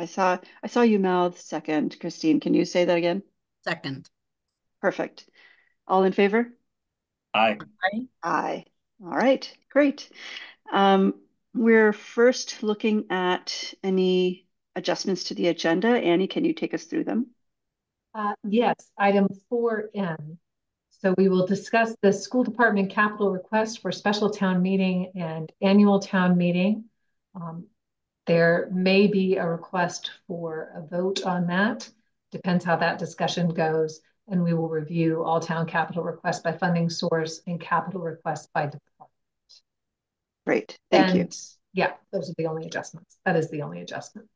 I saw I saw you mouth second. Christine, can you say that again? Second. Perfect. All in favor? Aye. Aye. Aye. All right, great. Um, we're first looking at any adjustments to the agenda. Annie, can you take us through them? Uh, yes, item four N. So we will discuss the school department capital request for special town meeting and annual town meeting. Um, there may be a request for a vote on that. Depends how that discussion goes. And we will review all town capital requests by funding source and capital requests by department. Great, thank you. Yeah, those are the only adjustments. That is the only adjustment.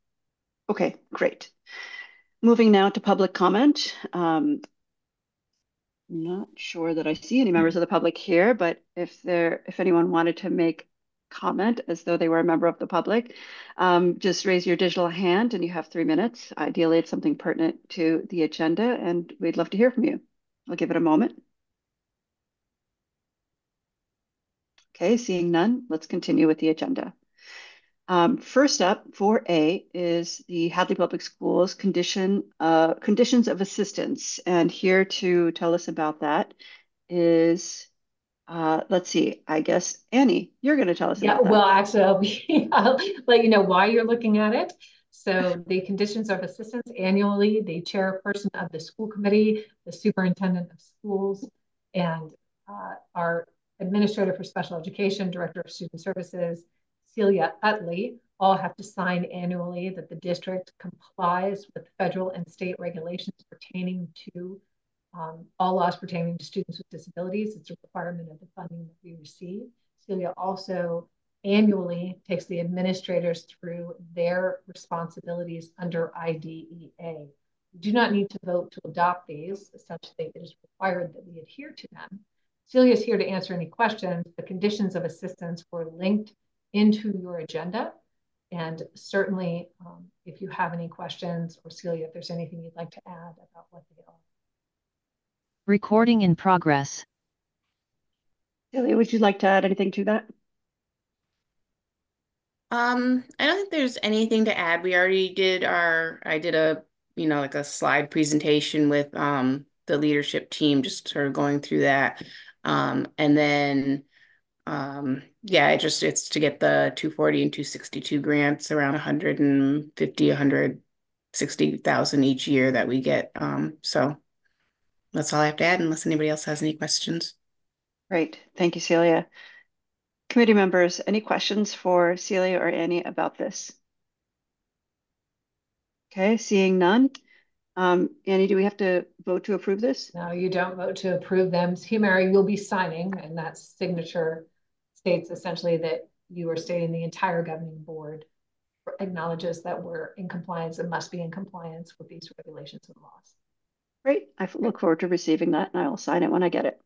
Okay, great. Moving now to public comment. Um, not sure that I see any members of the public here, but if there, if anyone wanted to make comment as though they were a member of the public, um, just raise your digital hand and you have three minutes. Ideally, it's something pertinent to the agenda and we'd love to hear from you. I'll give it a moment. Okay, seeing none, let's continue with the agenda. Um, first up, 4A is the Hadley Public Schools condition, uh, conditions of assistance. And here to tell us about that is, uh, let's see, I guess, Annie, you're going to tell us Yeah, well, actually, I'll be, I'll let you know why you're looking at it. So the conditions of assistance annually, the chairperson of the school committee, the superintendent of schools, and uh, our administrator for special education, director of student services, Celia Utley, all have to sign annually that the district complies with federal and state regulations pertaining to um, all laws pertaining to students with disabilities. It's a requirement of the funding that we receive. Celia also annually takes the administrators through their responsibilities under IDEA. We do not need to vote to adopt these, essentially it is required that we adhere to them. Celia is here to answer any questions. The conditions of assistance were linked into your agenda. And certainly, um, if you have any questions, or Celia, if there's anything you'd like to add about what they are. Recording in progress. Celia, would you like to add anything to that? Um, I don't think there's anything to add. We already did our, I did a, you know, like a slide presentation with um the leadership team, just sort of going through that. Um, and then um, yeah, it just it's to get the 240 and 262 grants around 150, 160,000 each year that we get. Um, so that's all I have to add unless anybody else has any questions. Great, thank you, Celia. Committee members, any questions for Celia or Annie about this? Okay, seeing none. Um, Annie, do we have to vote to approve this? No, you don't vote to approve them. Humira, you'll be signing, and that signature states essentially that you are stating the entire governing board acknowledges that we're in compliance and must be in compliance with these regulations and laws. Great, I look forward to receiving that and I will sign it when I get it.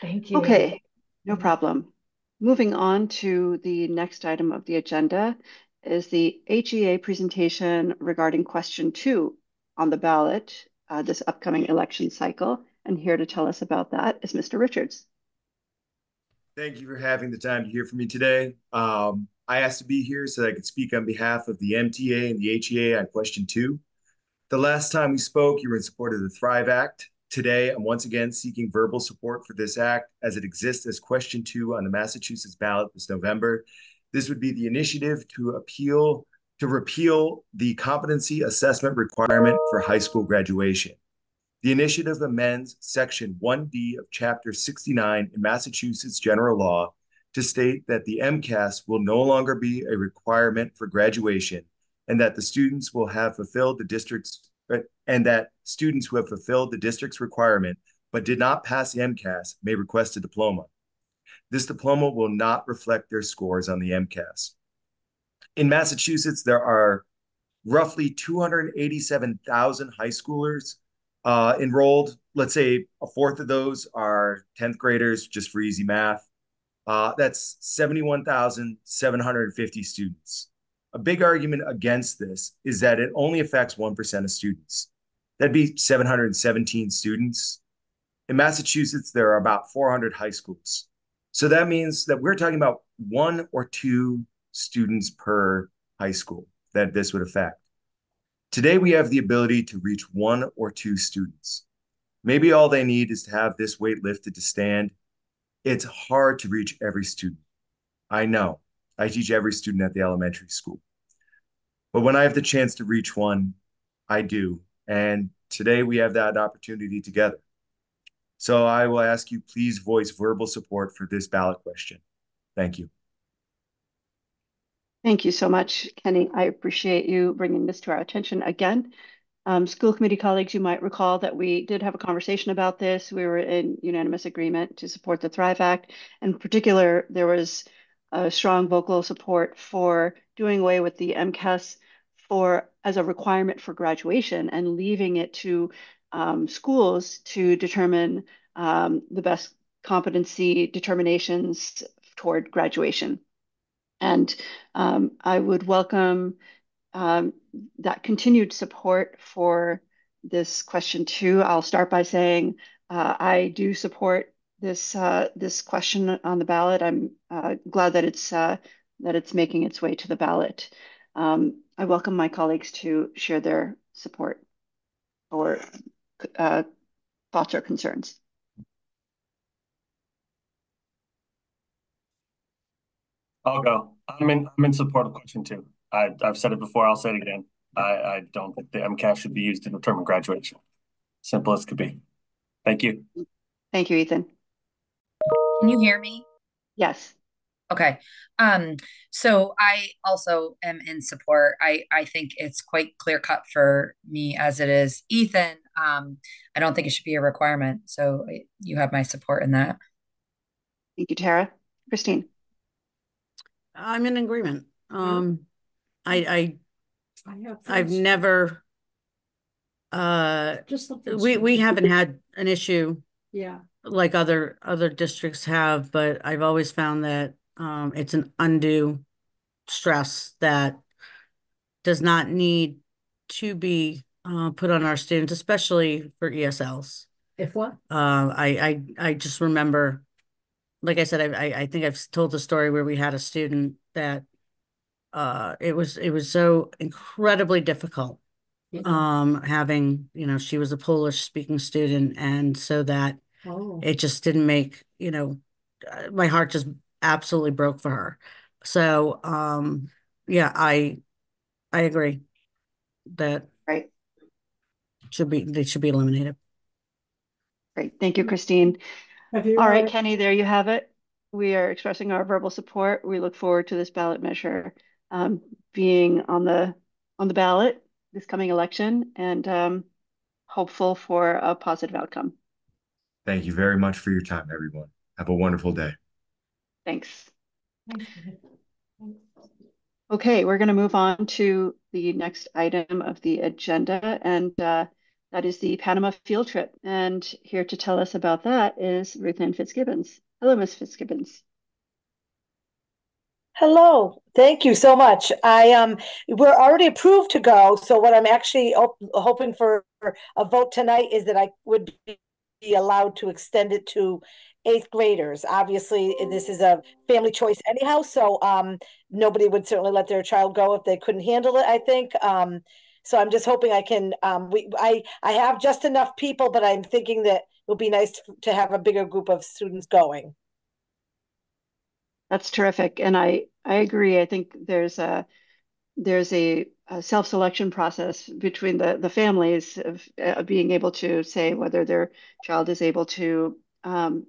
Thank you. Okay, no problem. Moving on to the next item of the agenda is the HEA presentation regarding question two on the ballot uh, this upcoming election cycle. And here to tell us about that is Mr. Richards. Thank you for having the time to hear from me today. Um, I asked to be here so that I could speak on behalf of the MTA and the HEA on question two. The last time we spoke, you were in support of the Thrive Act. Today, I'm once again seeking verbal support for this act as it exists as question two on the Massachusetts ballot this November. This would be the initiative to appeal to repeal the competency assessment requirement for high school graduation. The initiative amends Section 1D of Chapter 69 in Massachusetts General Law to state that the MCAS will no longer be a requirement for graduation and that the students will have fulfilled the district's and that students who have fulfilled the district's requirement but did not pass the MCAS may request a diploma. This diploma will not reflect their scores on the MCAS. In Massachusetts, there are roughly 287,000 high schoolers uh, enrolled. Let's say a fourth of those are 10th graders, just for easy math. Uh, that's 71,750 students. A big argument against this is that it only affects 1% of students. That'd be 717 students. In Massachusetts, there are about 400 high schools. So that means that we're talking about one or two students per high school that this would affect. Today, we have the ability to reach one or two students. Maybe all they need is to have this weight lifted to stand. It's hard to reach every student. I know. I teach every student at the elementary school. But when I have the chance to reach one, I do. And today we have that opportunity together. So I will ask you, please voice verbal support for this ballot question. Thank you. Thank you so much, Kenny. I appreciate you bringing this to our attention again. Um, school committee colleagues, you might recall that we did have a conversation about this. We were in unanimous agreement to support the Thrive Act. In particular, there was a strong vocal support for doing away with the MCAS for as a requirement for graduation and leaving it to um, schools to determine um, the best competency determinations toward graduation. And um, I would welcome um, that continued support for this question too. I'll start by saying uh, I do support this uh, this question on the ballot. I'm uh, glad that it's uh, that it's making its way to the ballot. Um, I welcome my colleagues to share their support or uh, thoughts or concerns. I'll go. I'm in. I'm in support of question two. I, I've said it before. I'll say it again. I, I don't think the MCAS should be used to determine graduation. Simple as could be. Thank you. Thank you, Ethan. Can you hear me? Yes. Okay. Um, so I also am in support. I, I think it's quite clear cut for me as it is. Ethan, um, I don't think it should be a requirement. So you have my support in that. Thank you, Tara. Christine. I'm in agreement. Um, I, I, I've never, uh, Just we, we haven't had an issue Yeah. Like other, other districts have, but I've always found that, um, it's an undue stress that does not need to be, uh, put on our students, especially for ESLs. If what? Uh, I, I, I just remember, like I said, I, I, I think I've told the story where we had a student that, uh, it was, it was so incredibly difficult. Um, having, you know, she was a Polish speaking student and so that Oh, it just didn't make, you know, uh, my heart just absolutely broke for her. So, um, yeah, I, I agree that Right. should be, they should be eliminated. Great. Thank you, Christine. have you? All right, Kenny, there you have it. We are expressing our verbal support. We look forward to this ballot measure um, being on the on the ballot this coming election and um, hopeful for a positive outcome. Thank you very much for your time, everyone. Have a wonderful day. Thanks. Thanks. Okay, we're going to move on to the next item of the agenda, and uh, that is the Panama field trip. And here to tell us about that is Ruth Ann Fitzgibbons. Hello, Ms. Fitzgibbons. Hello, thank you so much. I um, we're already approved to go. So what I'm actually hoping for a vote tonight is that I would be allowed to extend it to eighth graders. Obviously, this is a family choice anyhow. So um, nobody would certainly let their child go if they couldn't handle it. I think. Um, so I'm just hoping I can. Um, we I I have just enough people, but I'm thinking that it would be nice to, to have a bigger group of students going. That's terrific, and I I agree. I think there's a there's a, a self-selection process between the the families of uh, being able to say whether their child is able to um,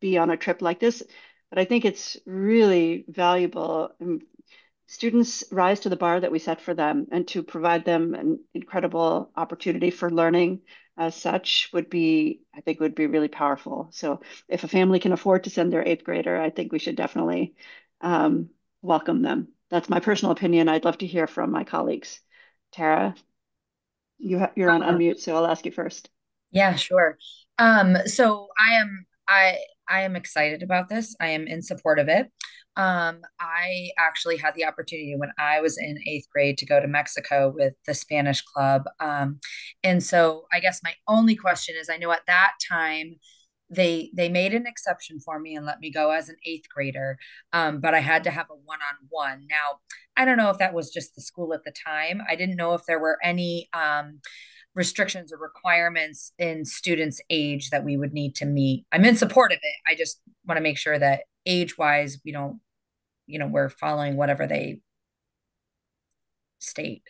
be on a trip like this. But I think it's really valuable. Um, students rise to the bar that we set for them, and to provide them an incredible opportunity for learning as such would be, I think, would be really powerful. So if a family can afford to send their eighth grader, I think we should definitely um, welcome them. That's my personal opinion. I'd love to hear from my colleagues. Tara, you ha- you're on unmute, so I'll ask you first. Yeah, sure. Um, so I am I I am excited about this. I am in support of it. Um, I actually had the opportunity when I was in eighth grade to go to Mexico with the Spanish club. Um, and so I guess my only question is I know at that time they they made an exception for me and let me go as an eighth grader um, but i had to have a one-on-one. Now i don't know if that was just the school at the time. I didn't know if there were any um, restrictions or requirements in students age that we would need to meet. I'm in support of it. I just want to make sure that age wise we don't you know we're following whatever they state.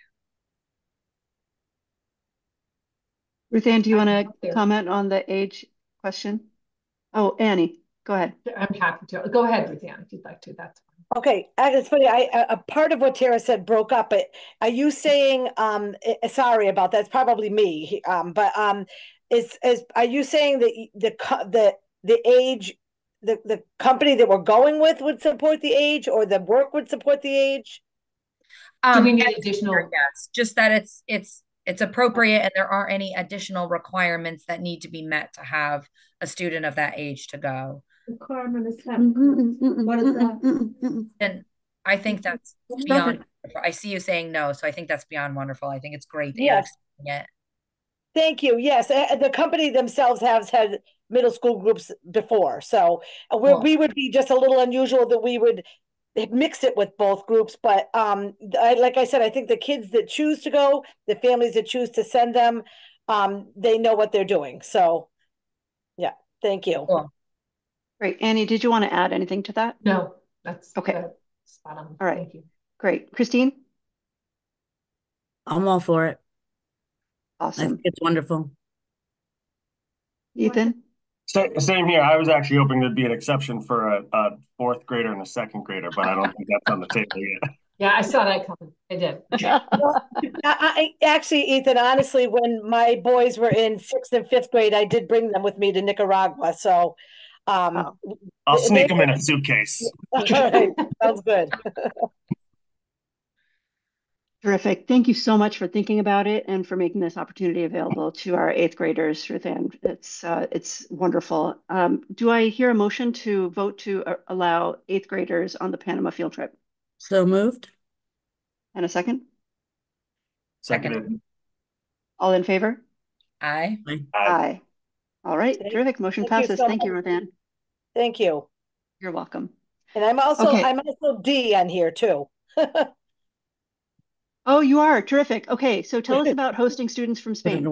Ruth Ann, do you want to comment on the age question? Oh, Annie, go ahead. I'm happy to. Go ahead, Ruthann, if you'd like to. That's fine. Okay, it's funny, I, a, a part of what Tara said broke up, but are you saying, um, eh, sorry about that, it's probably me, um, but, um, is, is, are you saying that y- the, the, the age, the, the company that we're going with would support the age, or the work would support the age? Do we Um, need additional? yes, just that it's it's it's appropriate and there aren't any additional requirements that need to be met to have a student of that age to go. Requirement is that. What is that? And I think that's beyond. I see you saying no, so I think that's beyond wonderful. I think it's great that you're Yes. it. Thank you, yes, the company themselves has had middle school groups before, so uh, Cool. we would be just a little unusual that we would mix it with both groups, but, um, I, like I said, I think the kids that choose to go, the families that choose to send them, um, they know what they're doing, so, yeah, thank you. Cool. Great. Annie, did you want to add anything to that? No, that's. Okay. good. Spot on. All right. Thank you. Great. Christine? I'm all for it. I Awesome. think it's wonderful. Ethan? Sa- Same here. I was actually hoping there'd be an exception for a, a fourth grader and a second grader, but I don't think that's on the table yet. Yeah, I saw that coming. I did. I, I, actually, Ethan, honestly, when my boys were in sixth and fifth grade, I did bring them with me to Nicaragua, so, um, I'll sneak they- them in a suitcase. all right, sounds good. Terrific. Thank you so much for thinking about it and for making this opportunity available to our eighth graders, Ruthann. It's, uh, it's wonderful. Um, do I hear a motion to vote to uh, allow eighth graders on the Panama field trip? So moved? And a second? Second. All in favor? I Aye. Aye. All right, Thank- terrific. Motion thank you passes. so Thank you, much. Ruth Ann. Thank you. You're welcome. And I'm also, Okay. I'm also D on here too. Oh, you are terrific. Okay, so tell us about hosting students from Spain.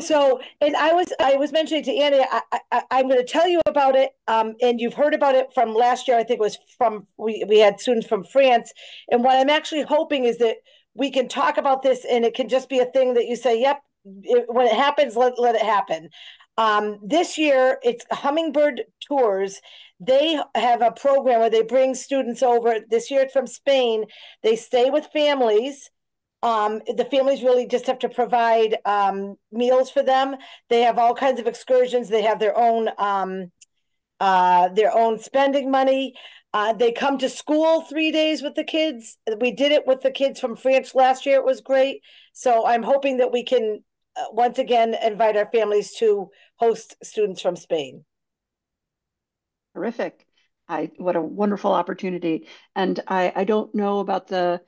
So, and I was, I was mentioning to Annie, I, I, I- I'm going to tell you about it. Um, and you've heard about it from last year. I think it was from, we, we had students from France. And what I'm actually hoping is that we can talk about this and it can just be a thing that you say, yep, it, when it happens, let, let it happen. Um, this year it's Hummingbird Tours. They have a program where they bring students over. This year it's from Spain. They stay with families. Um, the families really just have to provide um, meals for them. They have all kinds of excursions. They have their own um, uh, their own spending money. Uh, they come to school three days with the kids. We did it with the kids from France last year. It was great. So I'm hoping that we can uh, once again invite our families to host students from Spain. Terrific. I, what a wonderful opportunity. And I, I don't know about the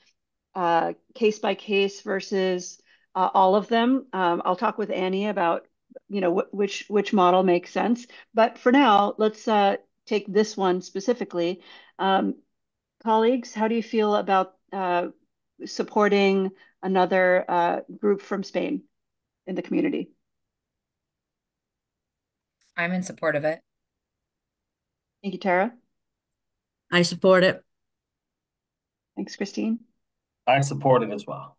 uh, case by case versus uh, all of them. Um, I'll talk with Annie about, you know, wh- which which model makes sense. But for now, let's uh, take this one specifically. Um, colleagues, how do you feel about uh, supporting another uh, group from Spain in the community? I'm in support of it. Thank you, Tara. I support it. Thanks, Christine. I support it as well.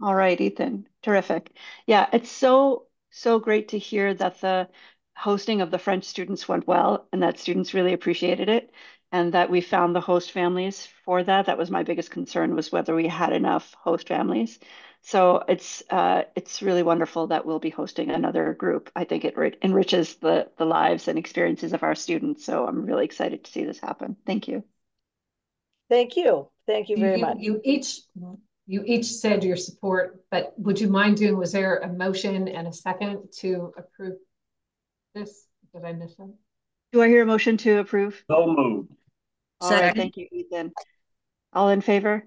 All right, Ethan. Terrific. Yeah, it's so, so great to hear that the hosting of the French students went well and that students really appreciated it and that we found the host families for that. That was my biggest concern was whether we had enough host families. So it's uh, it's really wonderful that we'll be hosting another group. I think it ri- enriches the the lives and experiences of our students. So I'm really excited to see this happen. Thank you. Thank you. Thank you very You, much. you each, you each said your support, but would you mind doing, was there a motion and a second to approve this? Did I miss that? Do I hear a motion to approve? So moved. All right, Second. thank you, Ethan. All in favor?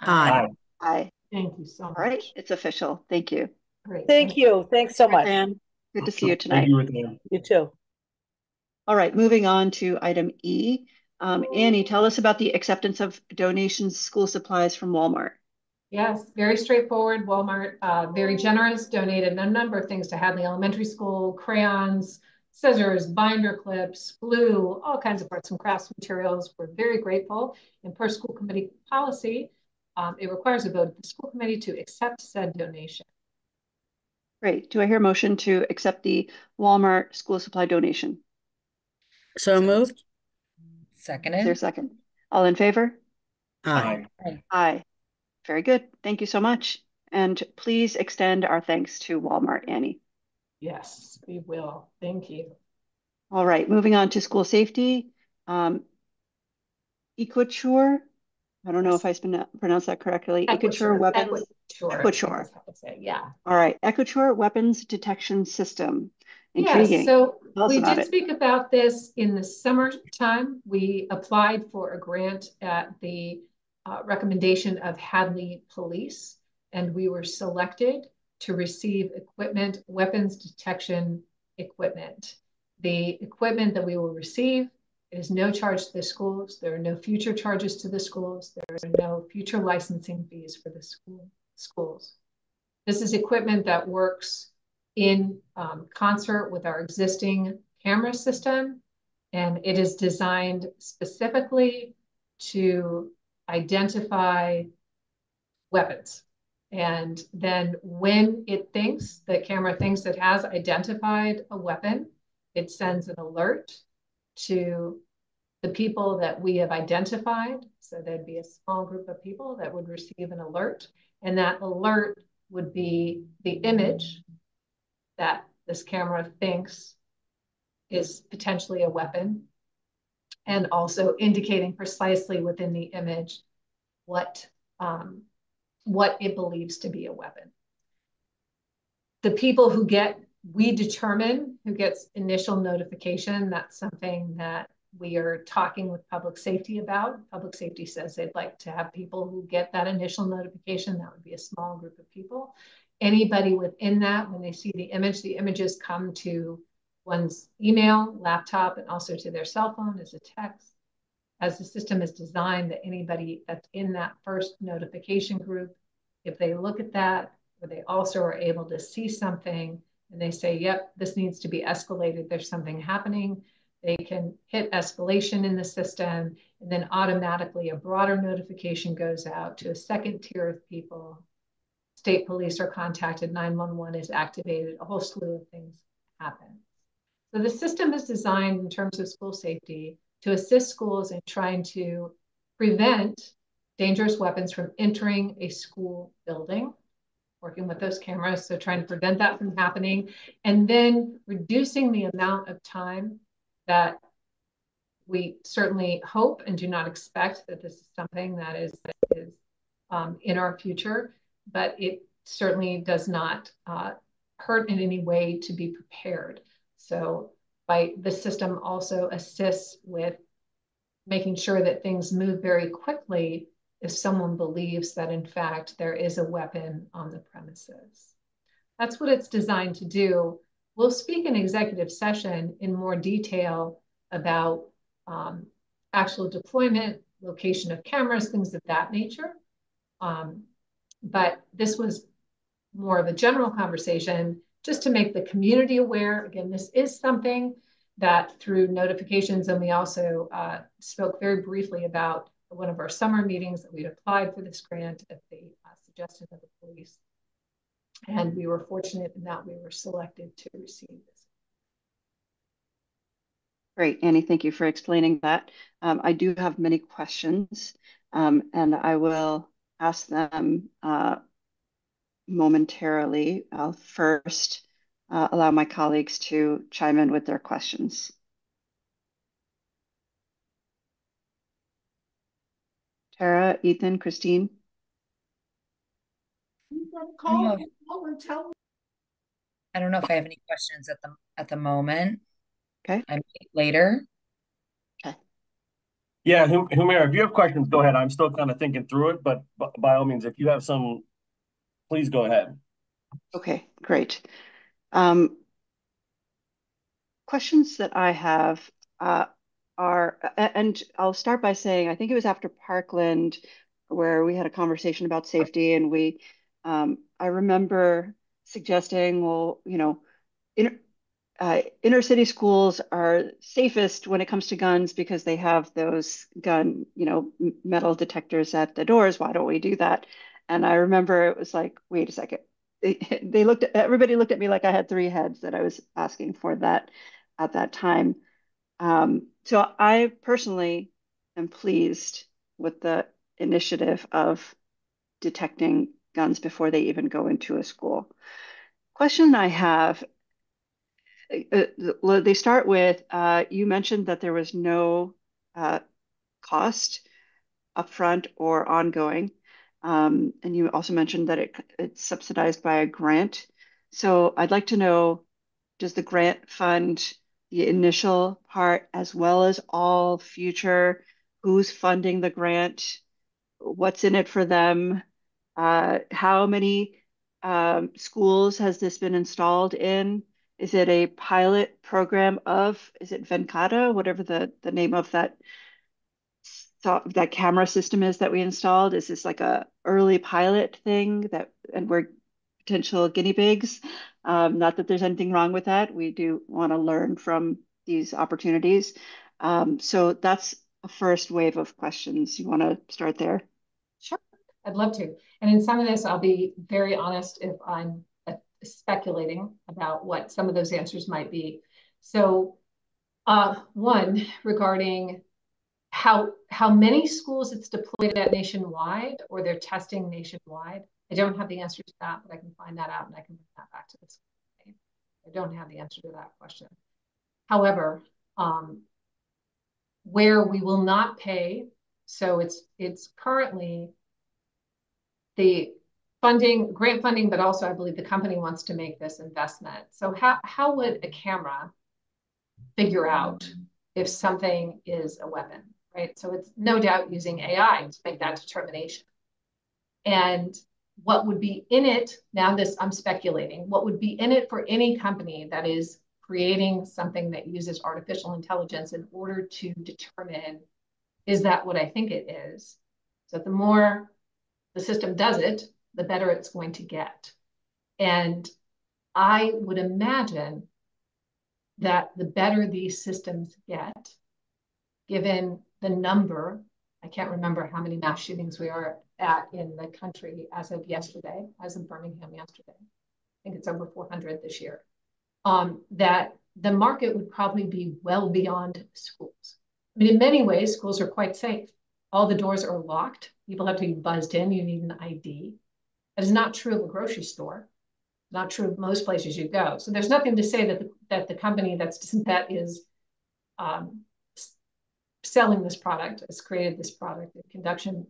Aye. Aye. Thank you so much. All right, it's official. Thank you. Great. Thank you. Thanks so much. Dan, good to see you Thank tonight. you, Ruth You too. All right, moving on to item E. Um, Annie, tell us about the acceptance of donations, school supplies from Walmart. Yes, very straightforward. Walmart, uh, very generous, donated a number of things to Hadley Elementary School, crayons, scissors, binder clips, glue, all kinds of arts and crafts materials. We're very grateful. And per school committee policy, um, it requires a vote of the school committee to accept said donation. Great. Do I hear a motion to accept the Walmart school supply donation? So moved. Is Seconded. there a second? All in favor? Aye. Aye. Very good. Thank you so much. And please extend our thanks to Walmart, Annie. Yes, we will. Thank you. All right, moving on to school safety. Um, Equiture, I don't know if I spin- pronounced that correctly. Equiture weapons. Equiture. Equiture. That's how say, Yeah. All right, Equiture weapons detection system. Yes, Intriguing. so Tell we did it. speak about this in the summertime. We applied for a grant at the uh, recommendation of Hadley Police, and we were selected to receive equipment, weapons detection equipment. The equipment that we will receive is no charge to the schools. There are no future charges to the schools. There are no future licensing fees for the school schools. This is equipment that works in um, concert with our existing camera system, and it is designed specifically to identify weapons. And then when it thinks, the camera thinks it has identified a weapon, it sends an alert to the people that we have identified. So there'd be a small group of people that would receive an alert, and that alert would be the image that this camera thinks is potentially a weapon, and also indicating precisely within the image what um, what it believes to be a weapon. The people who get, we determine who gets initial notification. That's something that we are talking with public safety about. Public safety says they'd like to have people who get that initial notification. That would be a small group of people. Anybody within that, when they see the image, the images come to one's email, laptop, and also to their cell phone as a text. As the system is designed, that anybody that's in that first notification group, if they look at that, or they also are able to see something and they say, yep, this needs to be escalated, there's something happening, they can hit escalation in the system, and then automatically a broader notification goes out to a second tier of people. State police are contacted, 911 is activated, a whole slew of things happen. So the system is designed in terms of school safety to assist schools in trying to prevent dangerous weapons from entering a school building, working with those cameras, so trying to prevent that from happening, and then reducing the amount of time that we certainly hope and do not expect that this is something that is, that is um, in our future, but it certainly does not uh, hurt in any way to be prepared. So by the system also assists with making sure that things move very quickly if someone believes that in fact there is a weapon on the premises. That's what it's designed to do. We'll speak in executive session in more detail about um, actual deployment, location of cameras, things of that nature. Um, but this was more of a general conversation just to make the community aware. Again, this is something that through notifications, and we also uh, spoke very briefly about one of our summer meetings that we'd applied for this grant at the uh, suggestion of the police. And we were fortunate in that we were selected to receive this. Great, Annie, thank you for explaining that. Um, I do have many questions, um, and I will ask them uh, momentarily. I'll first uh, allow my colleagues to chime in with their questions. Tara, Ethan, Christine? I don't know if I have any questions at the at the moment. Okay. I might later. Okay. Yeah, Hum- Humira, if you have questions, go ahead. I'm still kind of thinking through it, but by all means, if you have some, please go ahead. Okay, great. Um, questions that I have uh, are, and I'll start by saying I think it was after Parkland where we had a conversation about safety, and we, um, I remember suggesting, well, you know, in, uh, inner city schools are safest when it comes to guns because they have those gun, you know, metal detectors at the doors. Why don't we do that? And I remember it was like, wait a second. They, they looked at everybody looked at me like I had three heads that I was asking for that at that time. Um, so I personally am pleased with the initiative of detecting guns before they even go into a school. Question I have uh, uh they start with uh, you mentioned that there was no uh, cost upfront or ongoing. Um, and you also mentioned that it, it's subsidized by a grant. So I'd like to know, does the grant fund the initial part as well as all future? Who's funding the grant? What's in it for them? Uh, how many um, schools has this been installed in? Is it a pilot program of, is it Verkada, whatever the, the name of that that camera system is that we installed? Is this like a early pilot thing that, and we're potential guinea pigs? Um, not that there's anything wrong with that. We do want to learn from these opportunities. Um, so that's a first wave of questions. You want to start there? Sure, I'd love to. And in some of this, I'll be very honest if I'm uh, speculating about what some of those answers might be. So uh, one, regarding how how many schools it's deployed at nationwide or they're testing nationwide. I don't have the answer to that, but I can find that out and I can bring that back to this. I don't have the answer to that question. However, um, where we will not pay, so it's it's currently the funding, grant funding, but also I believe the company wants to make this investment. So how how would a camera figure out if something is a weapon? right? So it's no doubt using AI to make that determination. And what would be in it, now this I'm speculating, what would be in it for any company that is creating something that uses artificial intelligence in order to determine, is that what I think it is? So the more the system does it, the better it's going to get. And I would imagine that the better these systems get, given the number, I can't remember how many mass shootings we are at in the country as of yesterday, as of Birmingham yesterday. I think it's over 400 this year. Um, that the market would probably be well beyond schools. I mean, in many ways, schools are quite safe. All the doors are locked. People have to be buzzed in. You need an ID. That is not true of a grocery store. Not true of most places you go. So there's nothing to say that the, that the company that's that is um, selling this product, has created this product in conjunction,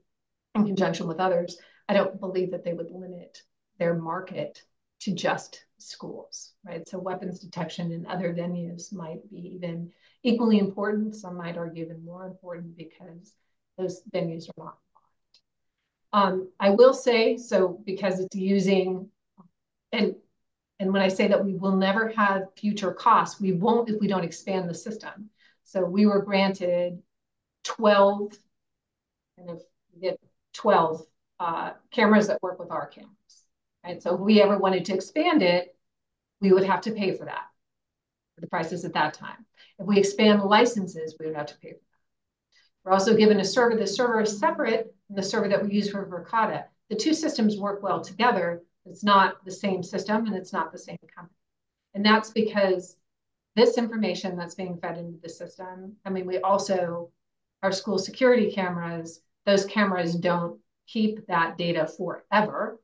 in conjunction with others, I don't believe that they would limit their market to just schools, right? So weapons detection in other venues might be even equally important. Some might argue even more important because those venues are not um, I will say, so because it's using, and and when I say that we will never have future costs, we won't if we don't expand the system. So we were granted 12, and if we get 12 uh, cameras that work with our cameras. And so if we ever wanted to expand it, we would have to pay for that, for the prices at that time. If we expand licenses, we would have to pay for that. We're also given a server. The server is separate from the server that we use for Verkada. The two systems work well together. It's not the same system and it's not the same company. And that's because this information that's being fed into the system, I mean, we also, our school security cameras, those cameras don't keep that data forever,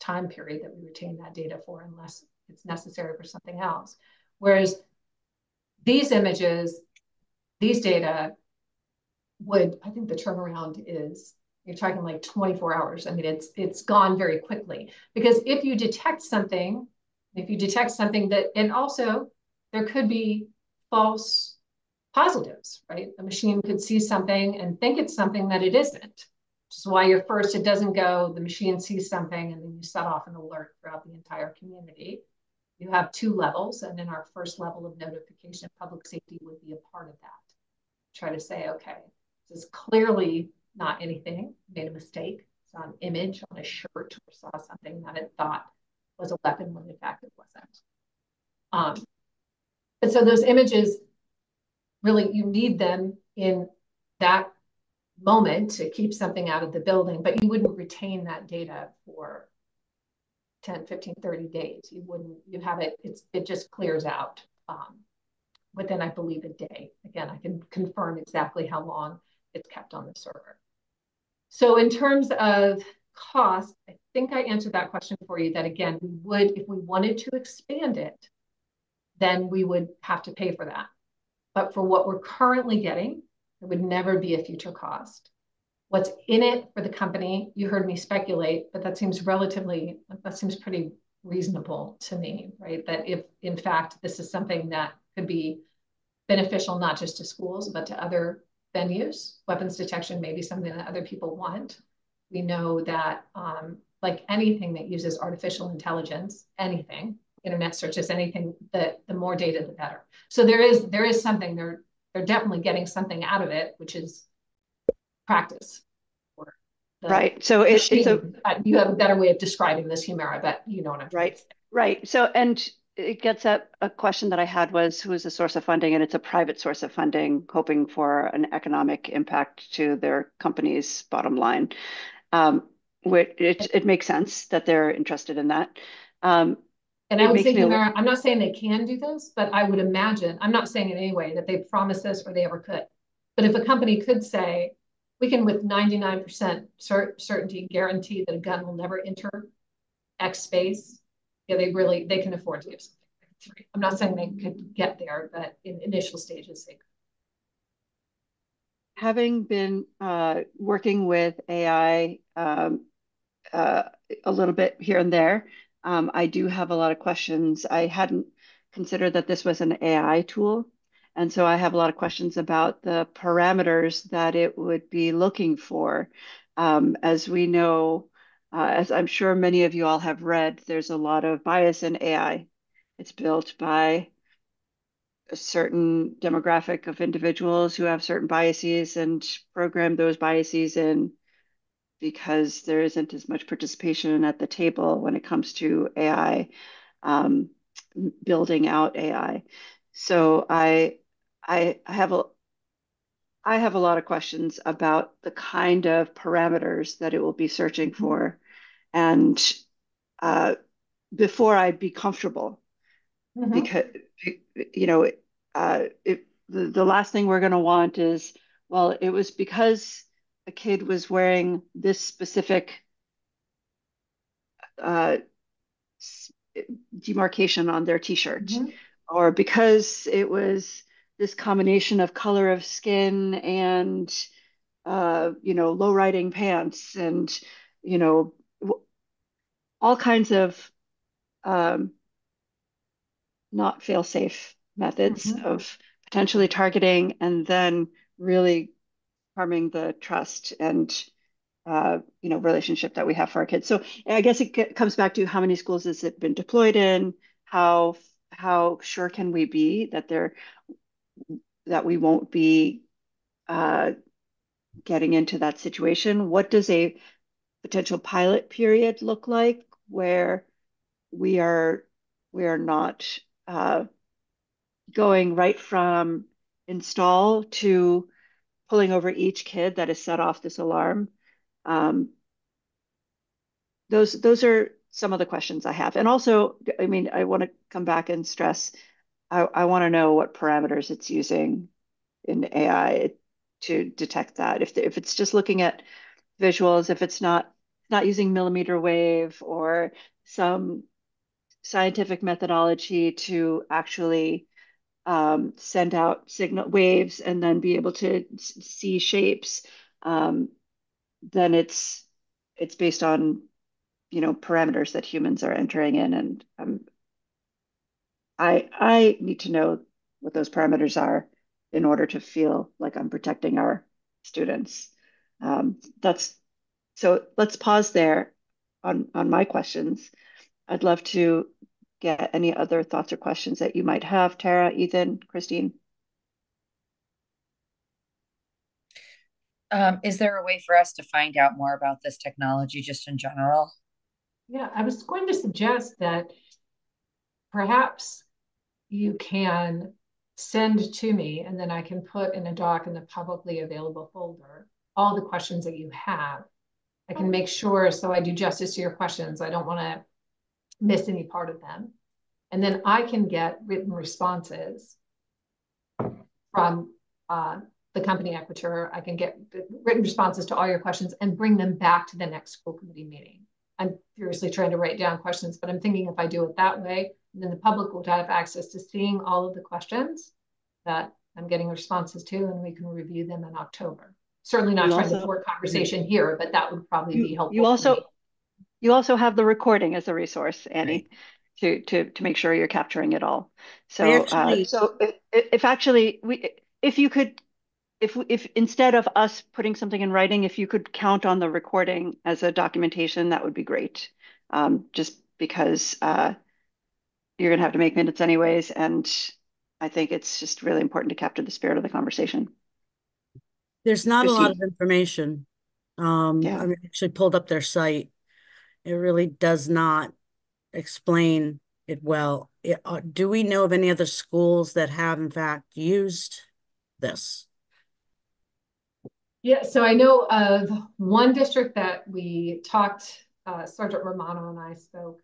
time period that we retain that data for unless it's necessary for something else. Whereas these images, these data would, I think the turnaround is, you're talking like 24 hours. I mean, it's it's gone very quickly because if you detect something, if you detect something that, and also there could be false positives, right? A machine could see something and think it's something that it isn't. Which is why you're first, it doesn't go, the machine sees something and then you set off an alert throughout the entire community. You have two levels, and in our first level of notification, public safety would be a part of that. Try to say, okay, this is clearly not anything, made a mistake, saw an image on a shirt or saw something that it thought was a weapon when in fact it wasn't. Um, and so those images, really, you need them in that moment to keep something out of the building, but you wouldn't retain that data for 10, 15, 30 days. You wouldn't, you have it, it's, it just clears out um, within, I believe, a day. Again, I can confirm exactly how long it's kept on the server. So in terms of cost, I think I answered that question for you that again, we would, if we wanted to expand it, then we would have to pay for that. But for what we're currently getting, it would never be a future cost. What's in it for the company, you heard me speculate, but that seems relatively, that seems pretty reasonable to me, right? That if in fact this is something that could be beneficial not just to schools, but to other venues, weapons detection may be something that other people want. We know that um, like anything that uses artificial intelligence, anything, internet searches, anything, that the more data, the better. So there is there is something they're they're definitely getting something out of it, which is practice. Right. So it's, it's a you have a better way of describing this Humira, but you know what I'm right. Right. So and it gets at a question that I had was who is the source of funding, and it's a private source of funding, hoping for an economic impact to their company's bottom line. Um, it, it makes sense that they're interested in that. Um, and I would say, Humira, I'm not saying they can do this, but I would imagine, I'm not saying in any way that they promise this or they ever could. But if a company could say, we can with 99% cert certainty guarantee that a gun will never enter X space, yeah, they really, they can afford to give something. I'm not saying they could get there, but in initial stages, they could. Having been uh, working with AI um, uh, a little bit here and there, um, I do have a lot of questions. I hadn't considered that this was an AI tool. And so I have a lot of questions about the parameters that it would be looking for. Um, as we know, uh, as I'm sure many of you all have read, there's a lot of bias in AI. It's built by a certain demographic of individuals who have certain biases and program those biases in because there isn't as much participation at the table when it comes to AI, um, building out AI. So I, I, I have a, I have a lot of questions about the kind of parameters that it will be searching for, and uh, before I'd be comfortable, mm-hmm. because you know, uh, it, the the last thing we're going to want is well, it was because a kid was wearing this specific uh, demarcation on their t-shirt mm-hmm. or because it was this combination of color of skin and uh, you know low riding pants and you know all kinds of um, not fail safe methods mm-hmm. of potentially targeting and then really harming the trust and uh, you know relationship that we have for our kids. So I guess it comes back to how many schools has it been deployed in? How how sure can we be that they're that we won't be uh, getting into that situation? What does a potential pilot period look like where we are we are not uh, going right from install to pulling over each kid that has set off this alarm. Um, those those are some of the questions I have. And also, I mean, I want to come back and stress, I, I want to know what parameters it's using in AI to detect that. If, if it's just looking at visuals, if it's not not using millimeter wave or some scientific methodology to actually um, send out signal waves and then be able to see shapes, um, then it's it's based on you know parameters that humans are entering in, and um, I I need to know what those parameters are in order to feel like I'm protecting our students. Um, that's so. Let's pause there on on my questions. I'd love to get any other thoughts or questions that you might have. Tara, Ethan, Christine? Um, is there a way for us to find out more about this technology just in general? Yeah, I was going to suggest that perhaps you can send to me and then I can put in a doc in the publicly available folder all the questions that you have. I can make sure so I do justice to your questions. I don't want to miss any part of them. And then I can get written responses from uh, the company Equature. I can get written responses to all your questions and bring them back to the next school committee meeting. I'm furiously trying to write down questions, but I'm thinking if I do it that way, then the public will have access to seeing all of the questions that I'm getting responses to, and we can review them in October. Certainly not You trying also- to thwart conversation here, but that would probably be helpful. you also. You also have the recording as a resource, Annie, to to to make sure you're capturing it all. So uh, so if, if actually we if you could if if instead of us putting something in writing, if you could count on the recording as a documentation, that would be great. Um, just because uh, you're gonna have to make minutes anyways, and I think it's just really important to capture the spirit of the conversation. There's not a lot of information. Um, Yeah. I actually pulled up their site. It really does not explain it well. It- uh, do we know of any other schools that have in fact used this? Yeah, so I know of one district that we talked, uh, Sergeant Romano and I spoke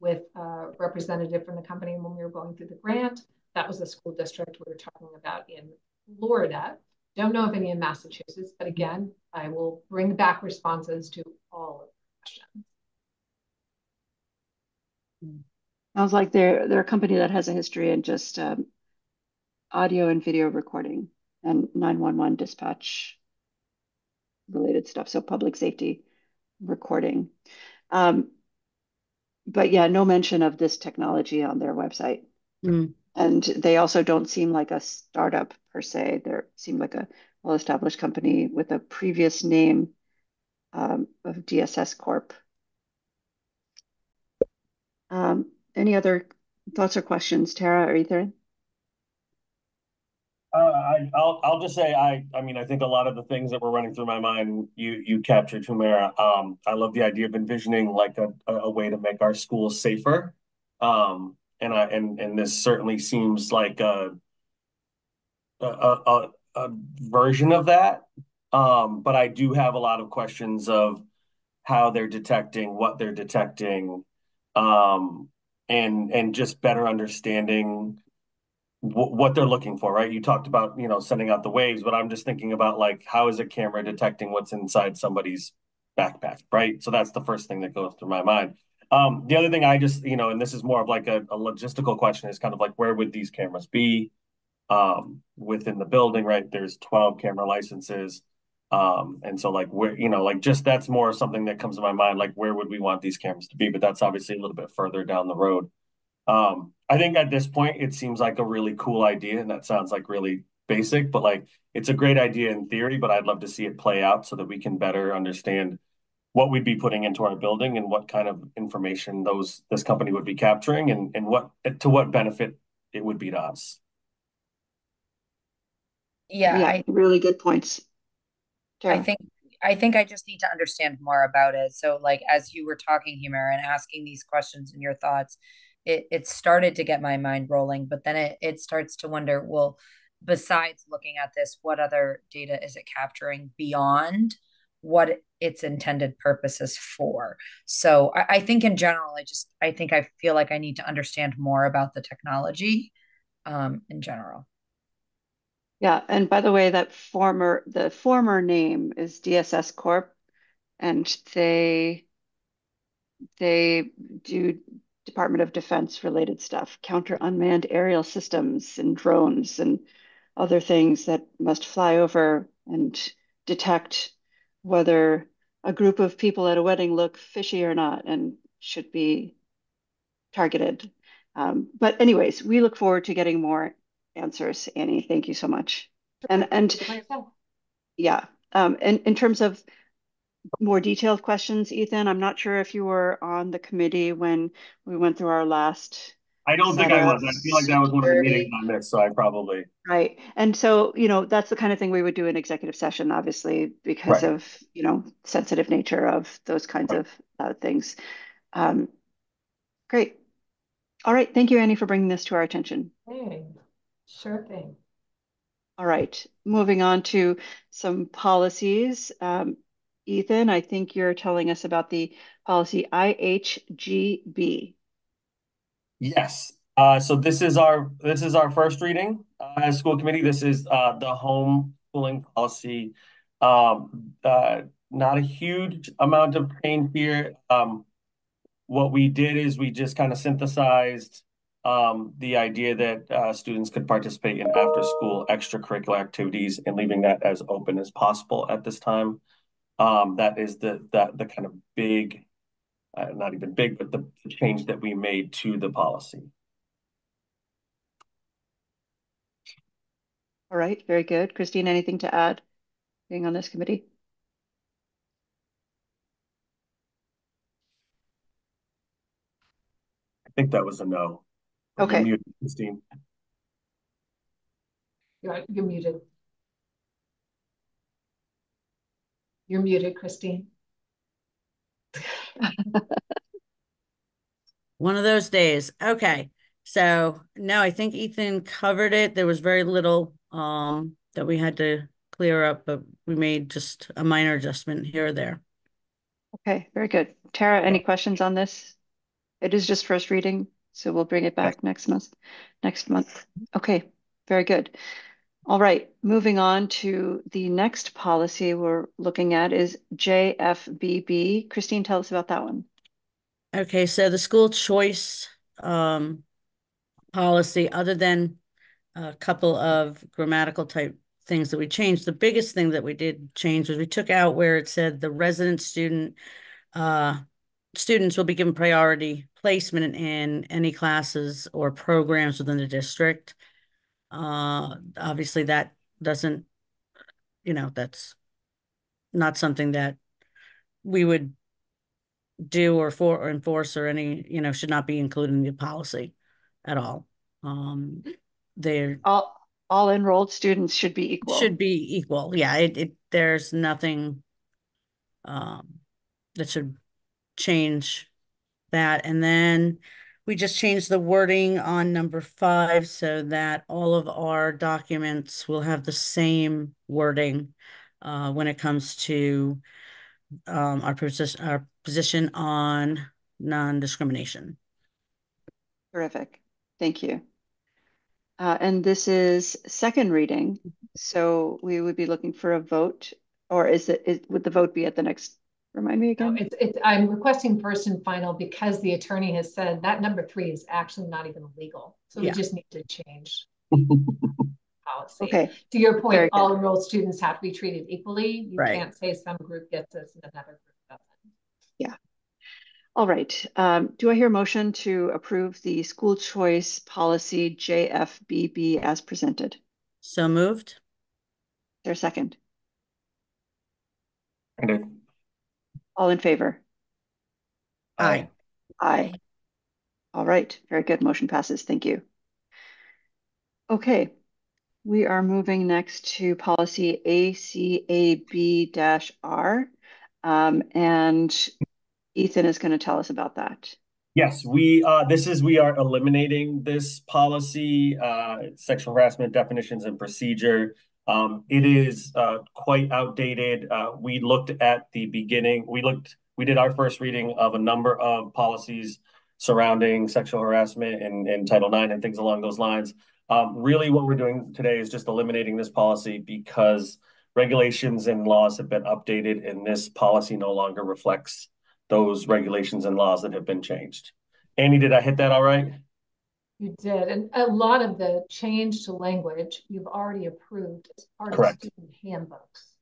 with a representative from the company when we were going through the grant. That was a school district we were talking about in Florida. Don't know of any in Massachusetts, but again, I will bring back responses to all of the questions. Sounds like they're they're a company that has a history in just um, audio and video recording and 911 dispatch related stuff. So public safety recording. Um, but yeah, no mention of this technology on their website. Mm. And they also don't seem like a startup per se. They seem like a well-established company with a previous name um, of DSS Corp. Um, any other thoughts or questions, Tara or Ethan? Uh, I, I'll, I'll just say, I, I mean, I think a lot of the things that were running through my mind, you, you captured, Humira. Um, I love the idea of envisioning like a, a, a way to make our schools safer. Um, and I, and, and this certainly seems like a, a, a, a version of that. Um, but I do have a lot of questions of how they're detecting, what they're detecting, um, and, and just better understanding wh- what they're looking for, right? You talked about, you know, sending out the waves, but I'm just thinking about like, how is a camera detecting what's inside somebody's backpack, right? So that's the first thing that goes through my mind. Um, the other thing I just, you know, and this is more of like a, a logistical question is kind of like, where would these cameras be? Um, within the building, right? There's 12 camera licenses. Um, and so like where, you know, like just that's more something that comes to my mind, like where would we want these cameras to be? But that's obviously a little bit further down the road. Um, I think at this point it seems like a really cool idea, and that sounds like really basic, but like it's a great idea in theory, but I'd love to see it play out so that we can better understand what we'd be putting into our building and what kind of information those this company would be capturing and, and what to what benefit it would be to us. Yeah, I, really good points. I think I think I just need to understand more about it. So like as you were talking, Humira and asking these questions and your thoughts, it it started to get my mind rolling, but then it it starts to wonder, well, besides looking at this, what other data is it capturing beyond what its intended purpose is for? So I, I think in general, I just I think I feel like I need to understand more about the technology um in general. Yeah, and by the way, that former the former name is DSS Corp, and they they do Department of Defense related stuff, counter unmanned aerial systems and drones and other things that must fly over and detect whether a group of people at a wedding look fishy or not and should be targeted. Um, but anyways, we look forward to getting more answers, Annie. Thank you so much. And and yeah, um, and in terms of more detailed questions, Ethan? I'm not sure if you were on the committee when we went through our last. I don't think I was. I feel like that was one of the meetings I missed, so I probably. Right. And so, you know, that's the kind of thing we would do in executive session, obviously, because Right. of, you know, sensitive nature of those kinds Right. of uh, things. Um, great. All right. Thank you, Annie, for bringing this to our attention. Hey, sure thing. All right. Moving on to some policies. Um, Ethan, I think you're telling us about the policy IHGB. Yes. Uh, so this is our this is our first reading uh, as school committee. This is uh, the home schooling policy. Um, uh, not a huge amount of change here. Um, what we did is we just kind of synthesized um, the idea that uh, students could participate in after school extracurricular activities and leaving that as open as possible at this time. Um, that is the that the kind of big, uh, not even big, but the change that we made to the policy. All right. Very good. Christine, anything to add being on this committee? I think that was a no. You're Okay. muted, Christine. You're, you're muted. You're muted, Christine. One of those days. Okay. So no, I think Ethan covered it. There was very little um that we had to clear up, but we made just a minor adjustment here or there. Okay. Very good. Tara, any questions on this? It is just first reading, so we'll bring it back next month. Next month. Okay. Very good. All right. Moving on to the next policy we're looking at is JFBB. Christine, tell us about that one. Okay, so the school choice um policy, other than a couple of grammatical type things that we changed, the biggest thing that we did change was we took out where it said the resident student uh students will be given priority placement in any classes or programs within the district. Uh obviously that doesn't, you know, that's not something that we would do or for or enforce or any, you know, should not be included in the policy at all. Um, there All all enrolled students should be equal. should be equal. Yeah, it, it there's nothing um that should change that. And then we just changed the wording on number five so that all of our documents will have the same wording uh when it comes to um our position our position on non-discrimination. Terrific. Thank you. Uh, and this is second reading, so we would be looking for a vote, or is it, is, would the vote be at the next, remind me No, it's, it's, I'm requesting first and final because the attorney has said that number three is actually not even legal. So we just need to change policy. Okay, To your Very point, good. all enrolled students have to be treated equally. You Right. can't say some group gets this and another group doesn't. Yeah. All right. Um, do I hear a motion to approve the school choice policy JFBB as presented? So moved? there a second? And it, All in favor? Aye. Aye. All right, very good. Motion passes. Thank you. Okay, we are moving next to policy ACAB-R. Um, and Ethan is going to tell us about that. Yes, we uh this is we are eliminating this policy, uh sexual harassment definitions and procedure. Um it is uh quite outdated. Uh we looked at the beginning, we looked, we did our first reading of a number of policies surrounding sexual harassment and, and Title IX and things along those lines. Um really what we're doing today is just eliminating this policy because regulations and laws have been updated and this policy no longer reflects those regulations and laws that have been changed. Annie, did I hit that all right? You did, and a lot of the change to language you've already approved as part of Correct. student handbooks.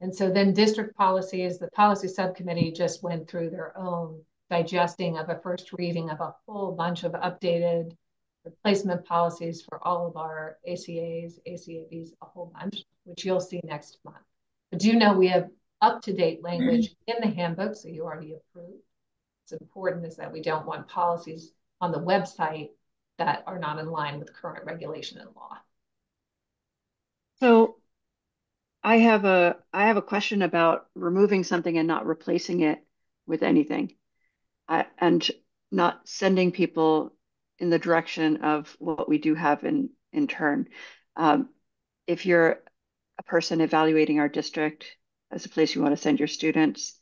And so then district policies, the policy subcommittee just went through their own digesting of a first reading of a whole bunch of updated replacement policies for all of our ACAs, ACABs, a whole bunch, which you'll see next month. But do you know we have up-to-date language mm-hmm. in the handbook, so you already approved. It's important is that we don't want policies on the website that are not in line with current regulation and law. So I have a I have a question about removing something and not replacing it with anything, I, and not sending people in the direction of what we do have in in turn. Um, if you're a person evaluating our district as a place you want to send your students,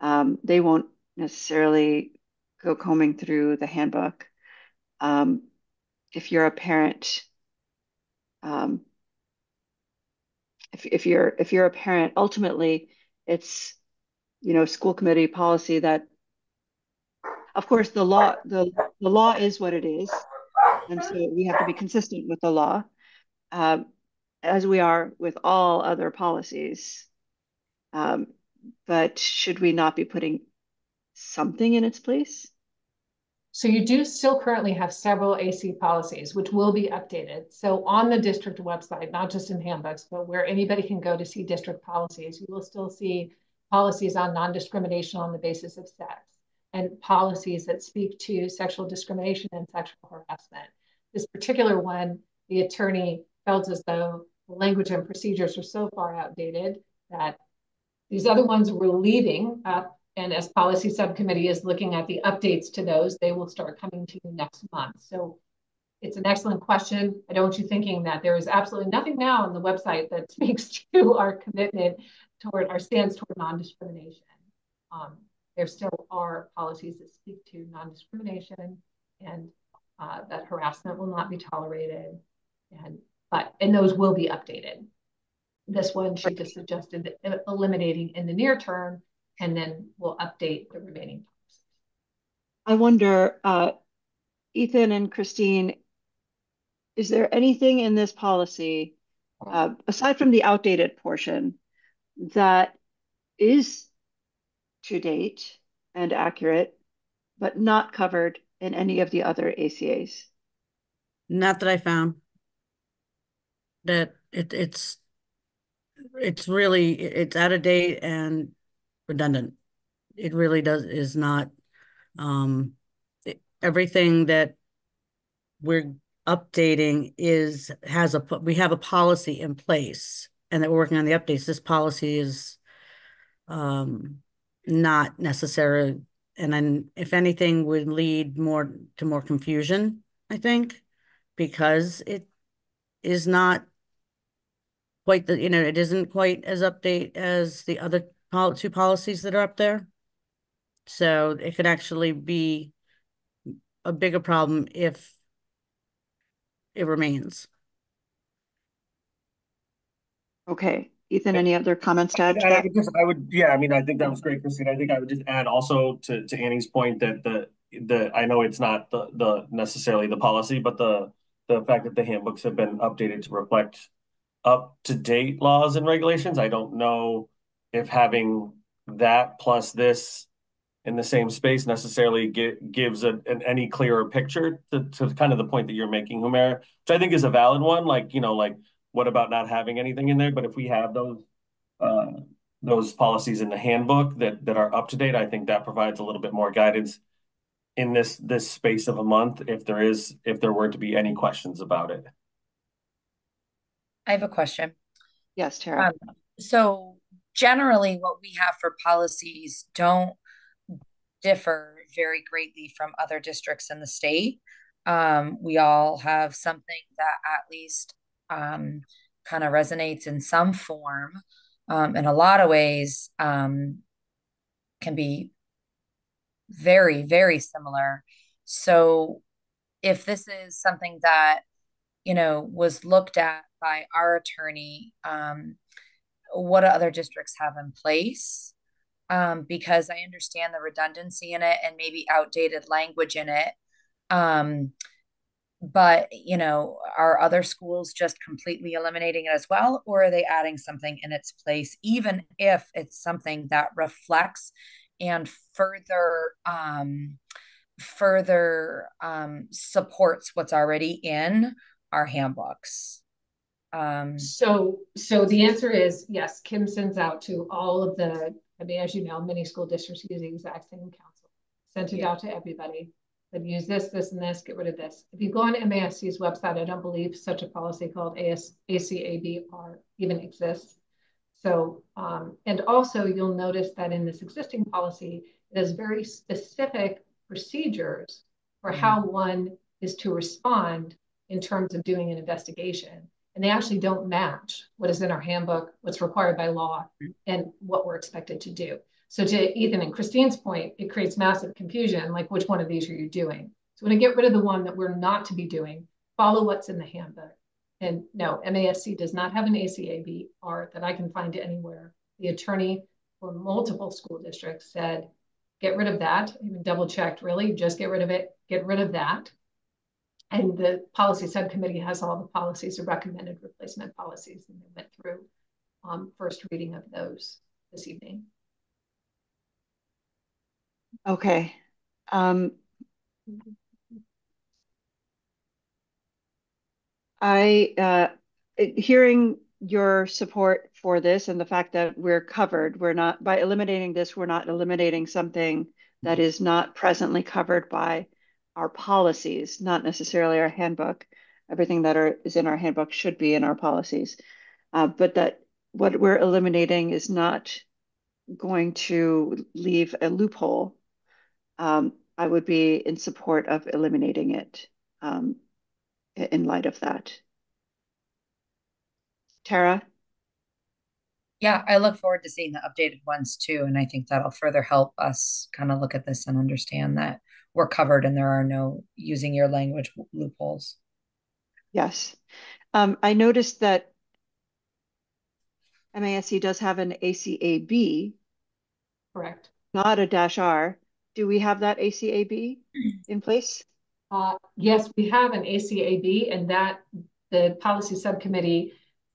um, they won't necessarily go combing through the handbook. Um, if you're a parent, um, if, if you're if you're a parent, ultimately it's you know school committee policy that of course the law the, the law is what it is and so we have to be consistent with the law um, as we are with all other policies. Um, but should we not be putting something in its place so you do still currently have several AC policies, which will be updated. So on the district website, not just in handbooks, but where anybody can go to see district policies, you will still see policies on non-discrimination on the basis of sex and policies that speak to sexual discrimination and sexual harassment. This particular one, the attorney felt as though the language and procedures were so far outdated that these other ones were leaving up and as policy subcommittee is looking at the updates to those, they will start coming to you next month. So it's an excellent question. I don't want you thinking that there is absolutely nothing now on the website that speaks to our commitment toward our stance toward non-discrimination. Um, there still are policies that speak to non-discrimination and uh, that harassment will not be tolerated. And but and those will be updated. This one she just suggested eliminating in the near term and then we'll update the remaining policies. I wonder, uh, Ethan and Christine, is there anything in this policy, uh, aside from the outdated portion, that is to date and accurate, but not covered in any of the other ACAs? Not that I found. That it, it's it's really it's out of date and redundant. It really does is not um it, everything that we're updating is has a we have a policy in place and that we're working on the updates. This policy is um not necessary and then if anything would lead more to more confusion, I think, because it is not quite the you know it isn't quite as update as the other pol two policies that are up there. So it could actually be a bigger problem if it remains. Okay, Ethan, any other comments to add to I that? would just, I would, yeah, I mean, I think that was great, Christine. I think I would just add also to, to Annie's point that the, the, I know it's not the, the necessarily the policy, but the, the fact that the handbooks have been updated to reflect up to date laws and regulations. I don't know if having that plus this in the same space necessarily get, gives a, an any clearer picture to, to kind of the point that you're making, Humira, which I think is a valid one. Like, you know, like what about not having anything in there? But if we have those uh, those policies in the handbook that that are up to date, I think that provides a little bit more guidance in this this space of a month if there is if there were to be any questions about it. I have a question. Yes, Tara. Um, so generally what we have for policies don't differ very greatly from other districts in the state. Um, we all have something that at least um, kind of resonates in some form. Um, in a lot of ways, um, can be very, very similar. So, if this is something that you know was looked at by our attorney, um, what do other districts have in place? Um, because I understand the redundancy in it and maybe outdated language in it. Um, but you know, are other schools just completely eliminating it as well, or are they adding something in its place, even if it's something that reflects and further um, further um, supports what's already in our handbooks? Um, So, so the answer is yes, Kim sends out to all of the, I mean, as you know, many school districts use the exact same counsel. Sent it Yeah. out to everybody. But use this, this, and this, get rid of this. If you go on MASC's website, I don't believe such a policy called AS, ACABR even exists. So, um, and also you'll notice that in this existing policy, it has very specific procedures for how one is to respond in terms of doing an investigation. And they actually don't match what is in our handbook, what's required by law, mm-hmm. and what we're expected to do. So to Ethan and Christine's point, it creates massive confusion, like which one of these are you doing? So when I get rid of the one that we're not to be doing, follow what's in the handbook. And no, MASC does not have an ACAB art that I can find anywhere. The attorney for multiple school districts said, get rid of that. I Even double checked, really, just get rid of it, get rid of that. And the policy subcommittee has all the policies, the recommended replacement policies, and they went through um, first reading of those this evening. Okay. Um, I, uh, hearing your support for this and the fact that we're covered, we're not, by eliminating this, we're not eliminating something that is not presently covered by our policies, not necessarily our handbook. Everything that are, is in our handbook should be in our policies. Uh, but that what we're eliminating is not going to leave a loophole. Um, I would be in support of eliminating it, um, in light of that. Tara? Yeah, I look forward to seeing the updated ones too. And I think that'll further help us kind of look at this and understand that we're covered and there are no using your language loopholes. Yes. Um, I noticed that MASC does have an ACAB, Correct. not a dash R. Do we have that ACAB in place? Uh, yes, we have an ACAB and that the policy subcommittee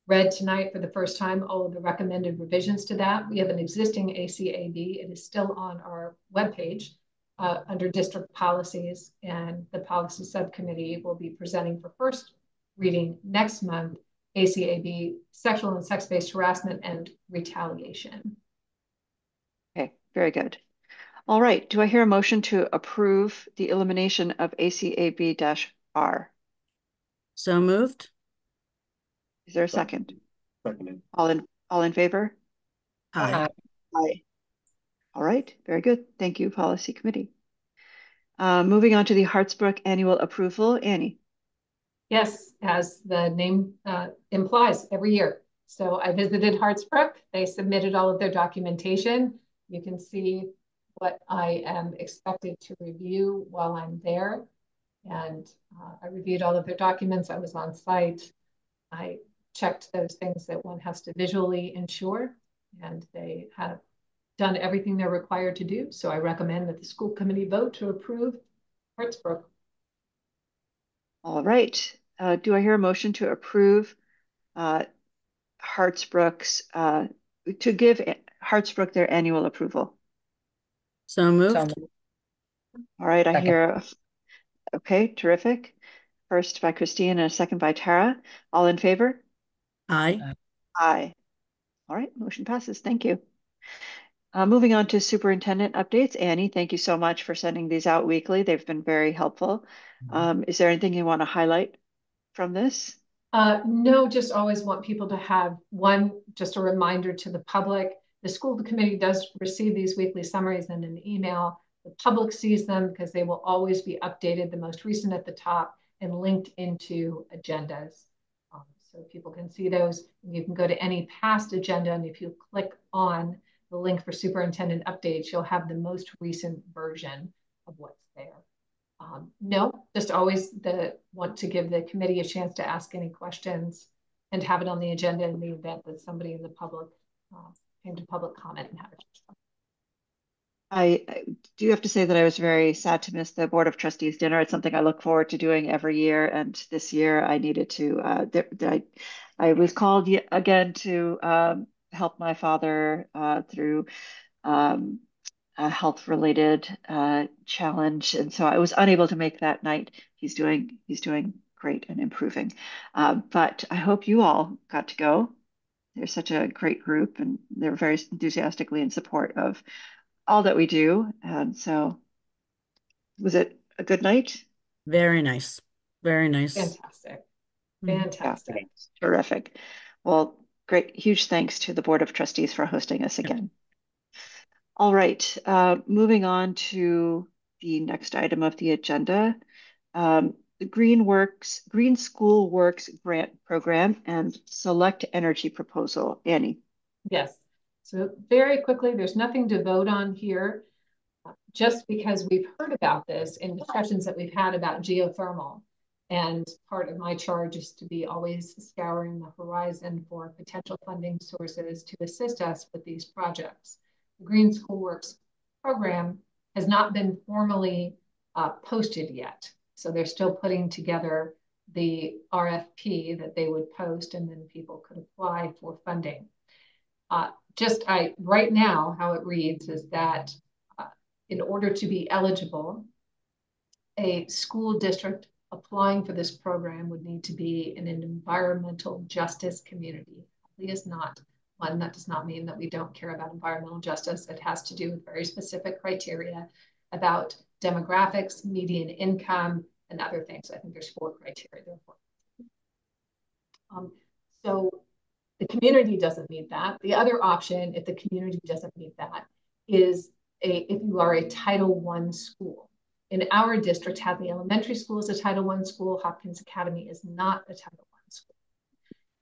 read tonight for the first time all of the recommended revisions to that. We have an existing ACAB. It is still on our webpage uh, under district policies and the policy subcommittee will be presenting for first reading next month ACAB, sexual and sex-based harassment and retaliation. Okay, very good. All right, do I hear a motion to approve the elimination of ACAB dash R? So moved? Is there a second? Seconded. All in, all in favor? Aye. Aye. All right, very good. Thank you, Policy Committee. Uh, moving on to the Hartsbrook annual approval, Annie. Yes, as the name uh, implies, every year. So I visited Hartsbrook. They submitted all of their documentation. You can see what I am expected to review while I'm there. And uh, I reviewed all of their documents. I was on site. I checked those things that one has to visually ensure, and they have done everything they're required to do. So I recommend that the school committee vote to approve Hartsbrook. All right, uh, do I hear a motion to approve uh, Hartsbrook's, uh, to give Hartsbrook their annual approval? So So moved? All right, I hear, okay, terrific. First by Christine and a second by Tara. All in favor? Aye. Aye. All right, motion passes. Thank you. Uh, moving on to superintendent updates. Annie, thank you so much for sending these out weekly. They've been very helpful. Um, is there anything you want to highlight from this? Uh, no, just always want people to have one, just a reminder to the public. The school committee does receive these weekly summaries in an email. The public sees them because they will always be updated, the most recent at the top and linked into agendas. So people can see those. You can go to any past agenda and if you click on the link for superintendent updates, you'll have the most recent version of what's there. Um, no, just always the want to give the committee a chance to ask any questions and have it on the agenda in the event that somebody in the public uh, came to public comment and had a question. I, do have to say that I was very sad to miss the Board of Trustees dinner. It's something I look forward to doing every year, and this year I needed to. Uh, th I, I was called again to um, help my father uh, through um, a health-related uh, challenge, and so I was unable to make that night. He's doing he's doing great and improving. Uh, but I hope you all got to go. They're such a great group and they're very enthusiastically in support of all that we do. And so, was it a good night? Very nice. Very nice. Fantastic. Mhm. Fantastic. Yeah, terrific. Well, great. Huge thanks to the Board of Trustees for hosting us again. All right, uh, moving on to the next item of the agenda. Um, the Green Works, Green School Works Grant Program and Solect Energy Proposal. Annie. Yes. So very quickly, there's nothing to vote on here. Just because we've heard about this in discussions that we've had about geothermal. And part of my charge is to be always scouring the horizon for potential funding sources to assist us with these projects. The Green School Works program has not been formally uh, posted yet. So they're still putting together the RFP that they would post and then people could apply for funding. Uh, just I right now, how it reads is that uh, in order to be eligible, a school district applying for this program would need to be in an environmental justice community. It is not one. That does not mean that we don't care about environmental justice. It has to do with very specific criteria about demographics, median income, and other things. I think there's four criteria there. Um, so the community doesn't need that. The other option, if the community doesn't need that, is a if you are a Title One school. In our district, Hadley Elementary School is a Title One school. Hopkins Academy is not a Title One school.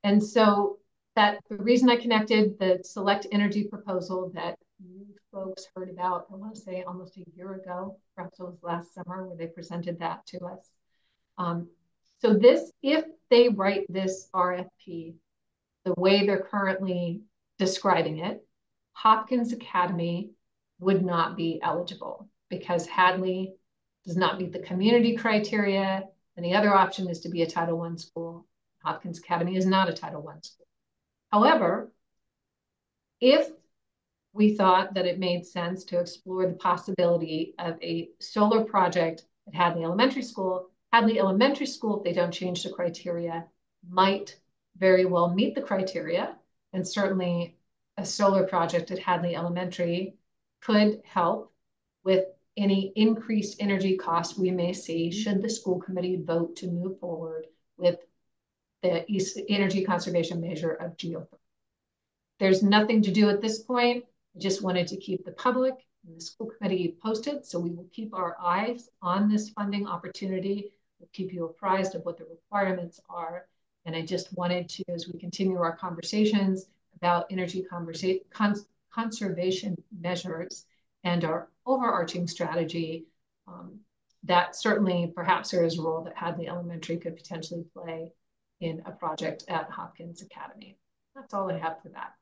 And so that the reason I connected the Solect Energy proposal that you folks heard about, I want to say almost a year ago, perhaps it was last summer where they presented that to us. Um, so this, if they write this RFP the way they're currently describing it, Hopkins Academy would not be eligible because Hadley does not meet the community criteria. And the other option is to be a Title I school. Hopkins Academy is not a Title I school. However, if we thought that it made sense to explore the possibility of a solar project at Hadley Elementary School. Hadley Elementary School, if they don't change the criteria, might very well meet the criteria. And certainly a solar project at Hadley Elementary could help with any increased energy costs we may see should the school committee vote to move forward with the energy conservation measure of geothermal. There's nothing to do at this point. I just wanted to keep the public and the school committee posted. So we will keep our eyes on this funding opportunity. We'll keep you apprised of what the requirements are. And I just wanted to, as we continue our conversations about energy conversa cons conservation measures and our overarching strategy, um, that certainly perhaps there is a role that Hadley Elementary could potentially play in a project at Hopkins Academy. That's all I have for that.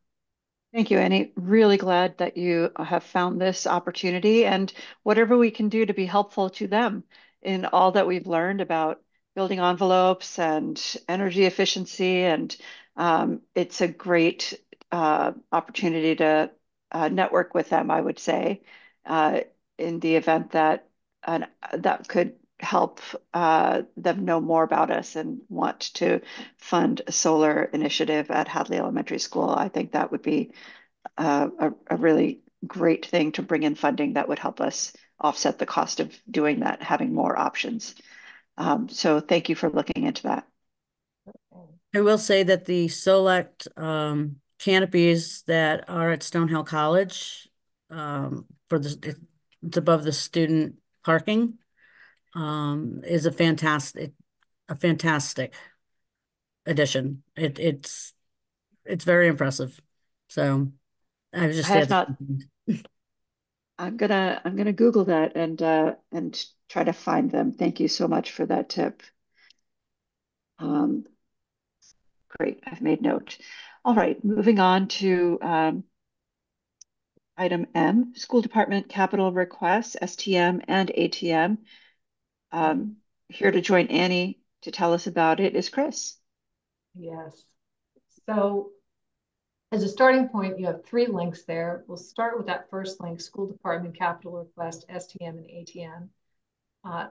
Thank you, Annie. Really glad that you have found this opportunity and whatever we can do to be helpful to them in all that we've learned about building envelopes and energy efficiency. And um, it's a great uh, opportunity to uh, network with them, I would say, uh, in the event that uh, that could help uh, them know more about us and want to fund a solar initiative at Hadley Elementary School, I think that would be uh, a, a really great thing to bring in funding that would help us offset the cost of doing that, having more options. Um, so thank you for looking into that. I will say that the Solect um, canopies that are at Stonehill College um, for the it's above the student parking um, is a fantastic, a fantastic addition. It it's it's very impressive. So I was just I have not. I'm gonna I'm gonna Google that and uh, and try to find them. Thank you so much for that tip. Um, great, I've made note. All right, moving on to um, item M, school department capital requests, STM and ATM. Um, here to join Annie to tell us about it is Chris. Yes. So as a starting point, you have three links there. We'll start with that first link, school department capital request, STM and ATM. Uh,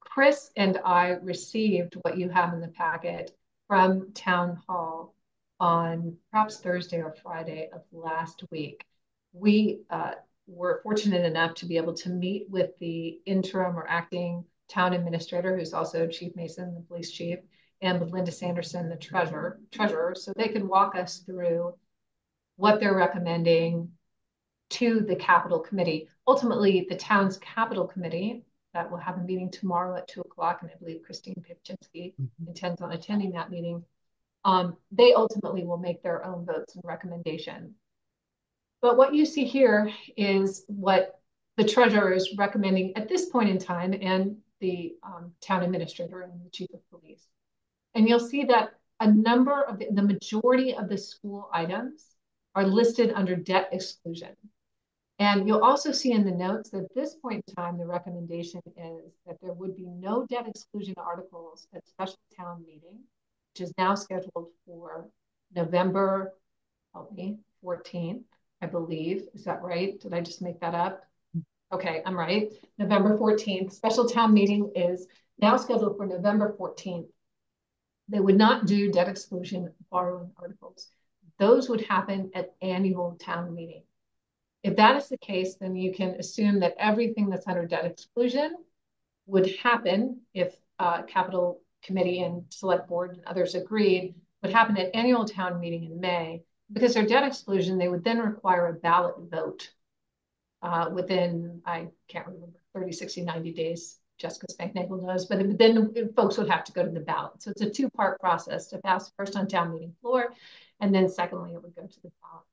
Chris and I received what you have in the packet from Town Hall on perhaps Thursday or Friday of last week. We uh, were fortunate enough to be able to meet with the interim or acting town administrator, who's also Chief Mason, the police chief, and Linda Sanderson, the treasurer, treasurer, so they could walk us through what they're recommending to the capital committee. Ultimately, the town's capital committee that will have a meeting tomorrow at two o'clock, and I believe Christine Pipchinsky mm-hmm. intends on attending that meeting. Um, they ultimately will make their own votes and recommendation. But what you see here is what the treasurer is recommending at this point in time, and the um, town administrator and the chief of police. And you'll see that a number of the, the majority of the school items are listed under debt exclusion. And you'll also see in the notes that at this point in time, the recommendation is that there would be no debt exclusion articles at special town meeting, which is now scheduled for November, help me, 14th, I believe. Is that right? Did I just make that up? Okay, I'm right. November 14th. Special town meeting is now scheduled for November 14th. They would not do debt exclusion borrowing articles. Those would happen at annual town meeting. If that is the case, then you can assume that everything that's under debt exclusion would happen if uh, capital committee and select board and others agreed would happen at annual town meeting in May. Because their debt exclusion, they would then require a ballot vote uh, within, I can't remember, 30, 60, 90 days. Jessica Spanknagel knows, but then folks would have to go to the ballot. So it's a two-part process to pass first on town meeting floor, and then secondly, it would go to the ballot.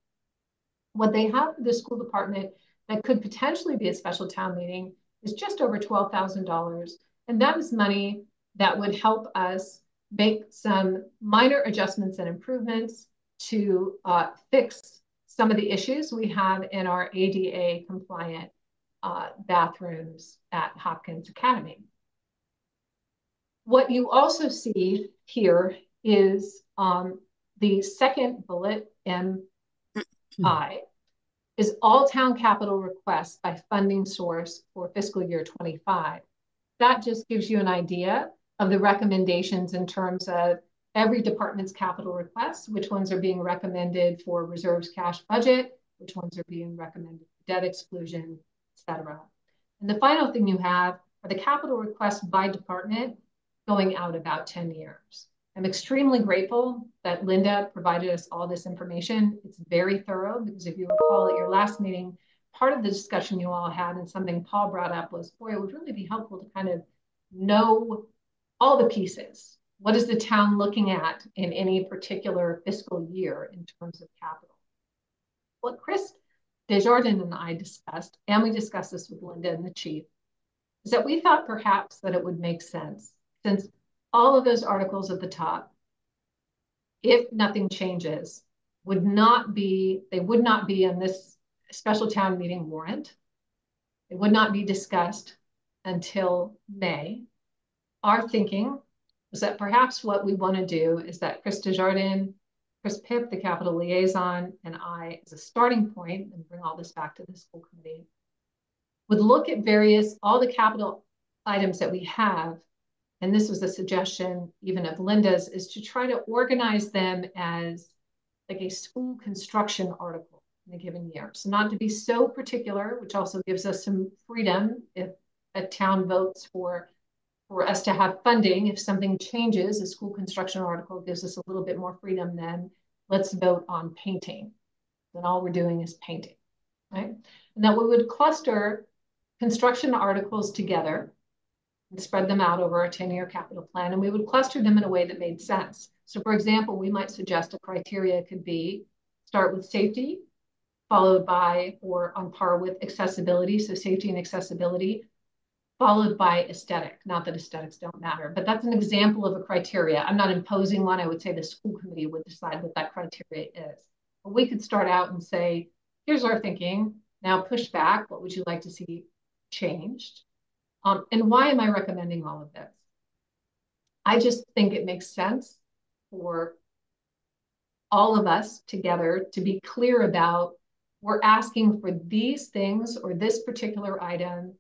What they have for the school department that could potentially be a special town meeting is just over $12,000. And that is money that would help us make some minor adjustments and improvements to uh, fix some of the issues we have in our ADA compliant uh, bathrooms at Hopkins Academy. What you also see here is um, the second bullet, Hmm. MI, is all town capital requests by funding source for fiscal year 25. That just gives you an idea of the recommendations in terms of every department's capital requests, which ones are being recommended for reserves cash budget, which ones are being recommended for debt exclusion, etc. And the final thing you have are the capital requests by department going out about 10 years. I'm extremely grateful that Linda provided us all this information. It's very thorough because if you recall at your last meeting, part of the discussion you all had and something Paul brought up was, boy, it would really be helpful to kind of know all the pieces. What is the town looking at in any particular fiscal year in terms of capital? What Chris Desjardins and I discussed, and we discussed this with Linda and the chief, is that we thought perhaps that it would make sense since all of those articles at the top, if nothing changes, would not be, they would not be in this special town meeting warrant. It would not be discussed until May. Our thinking is that perhaps what we want to do is that Chris Desjardins, Chris Pip, the capital liaison, and I, as a starting point, and bring all this back to the school committee, would look at various, all the capital items that we have and this was a suggestion even of Linda's, is to try to organize them as like a school construction article in a given year. So not to be so particular, which also gives us some freedom if a town votes for for us to have funding. If something changes, a school construction article gives us a little bit more freedom than let's vote on painting. Then all we're doing is painting, right? And that we would cluster construction articles together and spread them out over a 10-year capital plan, and we would cluster them in a way that made sense. So for example, we might suggest a criteria could be start with safety, followed by or on par with accessibility, so safety and accessibility, followed by aesthetic. Not that aesthetics don't matter, but that's an example of a criteria. I'm not imposing one. I would say the school committee would decide what that criteria is. But we could start out and say, here's our thinking. Now push back. What would you like to see changed? Um, and why am I recommending all of this? I just think it makes sense for all of us together to be clear about we're asking for these things or this particular item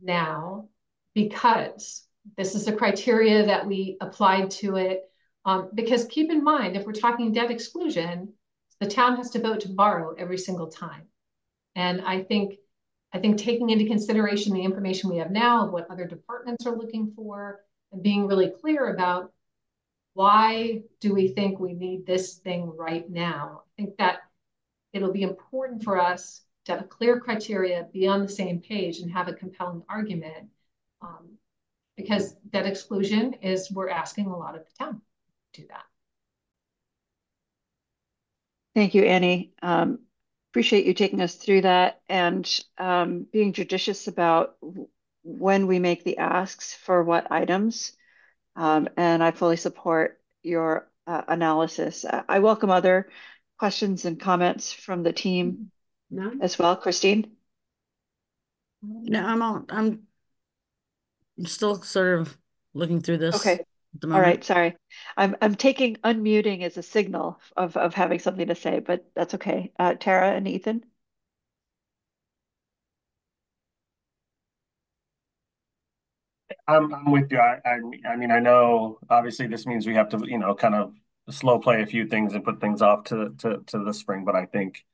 now because this is the criteria that we applied to it. Um, because keep in mind, if we're talking debt exclusion, the town has to vote to borrow every single time. And I think, I think taking into consideration the information we have now of what other departments are looking for and being really clear about why do we think we need this thing right now? I think that it'll be important for us to have a clear criteria, be on the same page, and have a compelling argument. Um, because debt exclusion is we're asking a lot of the town to do that. Thank you, Annie. Um, appreciate you taking us through that and um, being judicious about when we make the asks for what items. Um, and I fully support your uh, analysis. I welcome other questions and comments from the team No? as well. Christine? No, I'm all, I'm I'm still sort of looking through this. Okay. At the moment. right, sorry. I'm I'm taking unmuting as a signal of of having something to say, but that's okay. Uh, Tara and Ethan? I'm, I'm with you. I, I, I mean, I know, obviously this means we have to, you know, kind of slow play a few things and put things off to, to, to the spring, but I think,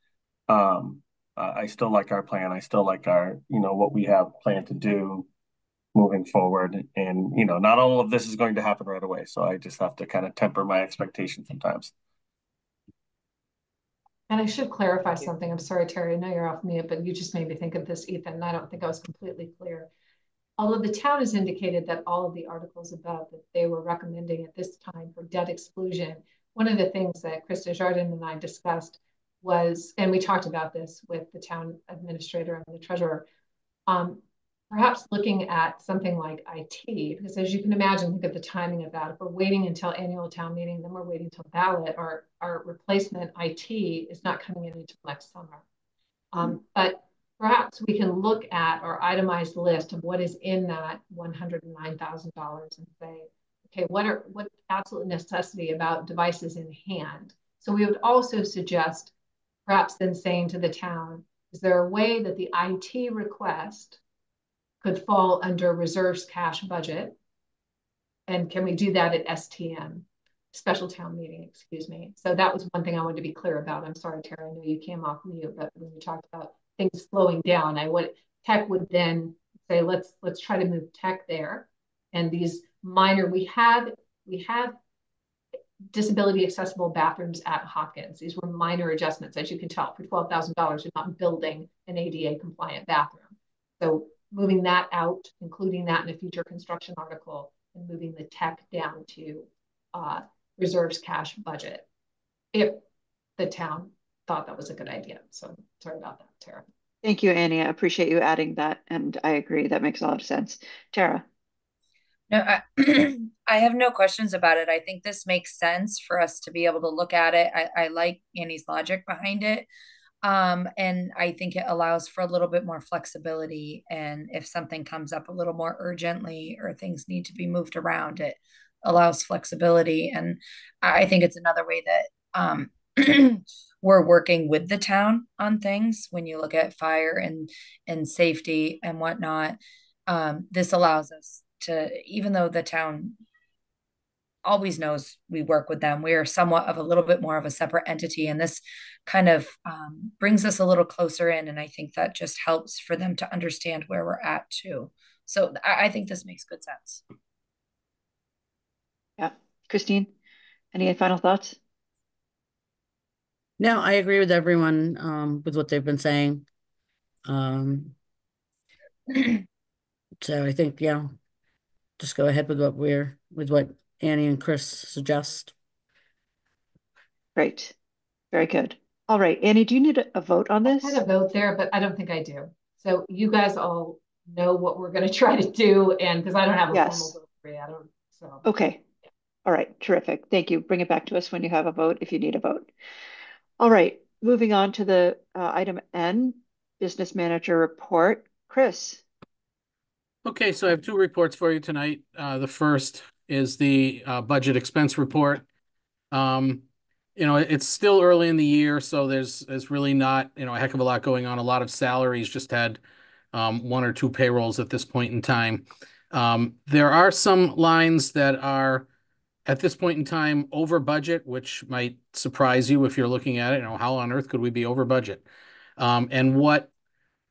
um, I I still like our plan. I still like our, you know, what we have planned to do moving forward. And, you know, not all of this is going to happen right away. So I just have to kind of temper my expectations sometimes. And I should clarify something. I'm sorry, Terry, I know you're off mute, but you just made me think of this, Ethan, and I don't think I was completely clear. Although the town has indicated that all of the articles above that they were recommending at this time for debt exclusion, one of the things that Chris Desjardins and I discussed was, and we talked about this with the town administrator and the treasurer, um, perhaps looking at something like IT, because as you can imagine, look at the timing of that. If we're waiting until annual town meeting, then we're waiting until ballot, our, our replacement IT is not coming in until next summer. Um, but perhaps we can look at our itemized list of what is in that $109,000 and say, okay, what are what absolute necessity about devices in hand? So we would also suggest perhaps then saying to the town, is there a way that the IT request could fall under reserves cash budget? And can we do that at STM, special town meeting, excuse me? So that was one thing I wanted to be clear about. I'm sorry, Tara, I know you came off mute, but when you talked about things slowing down, I would tech would then say, let's let's try to move tech there. And these minor, we have we have disability accessible bathrooms at Hopkins. These were minor adjustments, as you can tell, for twelve thousand dollars. You're not building an ADA compliant bathroom. So moving that out, including that in a future construction article, and moving the tech down to uh, reserves cash budget, if the town thought that was a good idea. So sorry about that, Tara. Thank you, Annie. I appreciate you adding that, and I agree. That makes a lot of sense. Tara? No, I, I have no questions about it. I think this makes sense for us to be able to look at it. I, I like Annie's logic behind it. Um, and I think it allows for a little bit more flexibility. And if something comes up a little more urgently or things need to be moved around, it allows flexibility. And I think it's another way that um, we're working with the town on things when you look at fire and and safety and whatnot. Um, this allows us to, even though the town always knows we work with them. We are somewhat of a little bit more of a separate entity, and this kind of um, brings us a little closer in. And I think that just helps for them to understand where we're at too. So I, I think this makes good sense. Yeah. Christine, any final thoughts? No, I agree with everyone um, with what they've been saying. Um, so I think, yeah, just go ahead with what we're with what Annie and Chris suggest. Great. Very good. All right, Annie, do you need a, a vote on this? I had a vote there, but I don't think I do. So you guys all know what we're going to try to do, and because I don't have a Yes. formal vote for you, I don't. So Okay. All right, terrific. Thank you. Bring it back to us when you have a vote if you need a vote. All right, moving on to the uh, item N, Business Manager Report. Chris? Okay, so I have two reports for you tonight. Uh, the first is the uh, budget expense report. Um, you know, it's still early in the year, so there's there's really not, you know, a heck of a lot going on. A lot of salaries just had um, one or two payrolls at this point in time. Um, there are some lines that are at this point in time over budget, which might surprise you if you're looking at it. You know, how on earth could we be over budget? Um, and what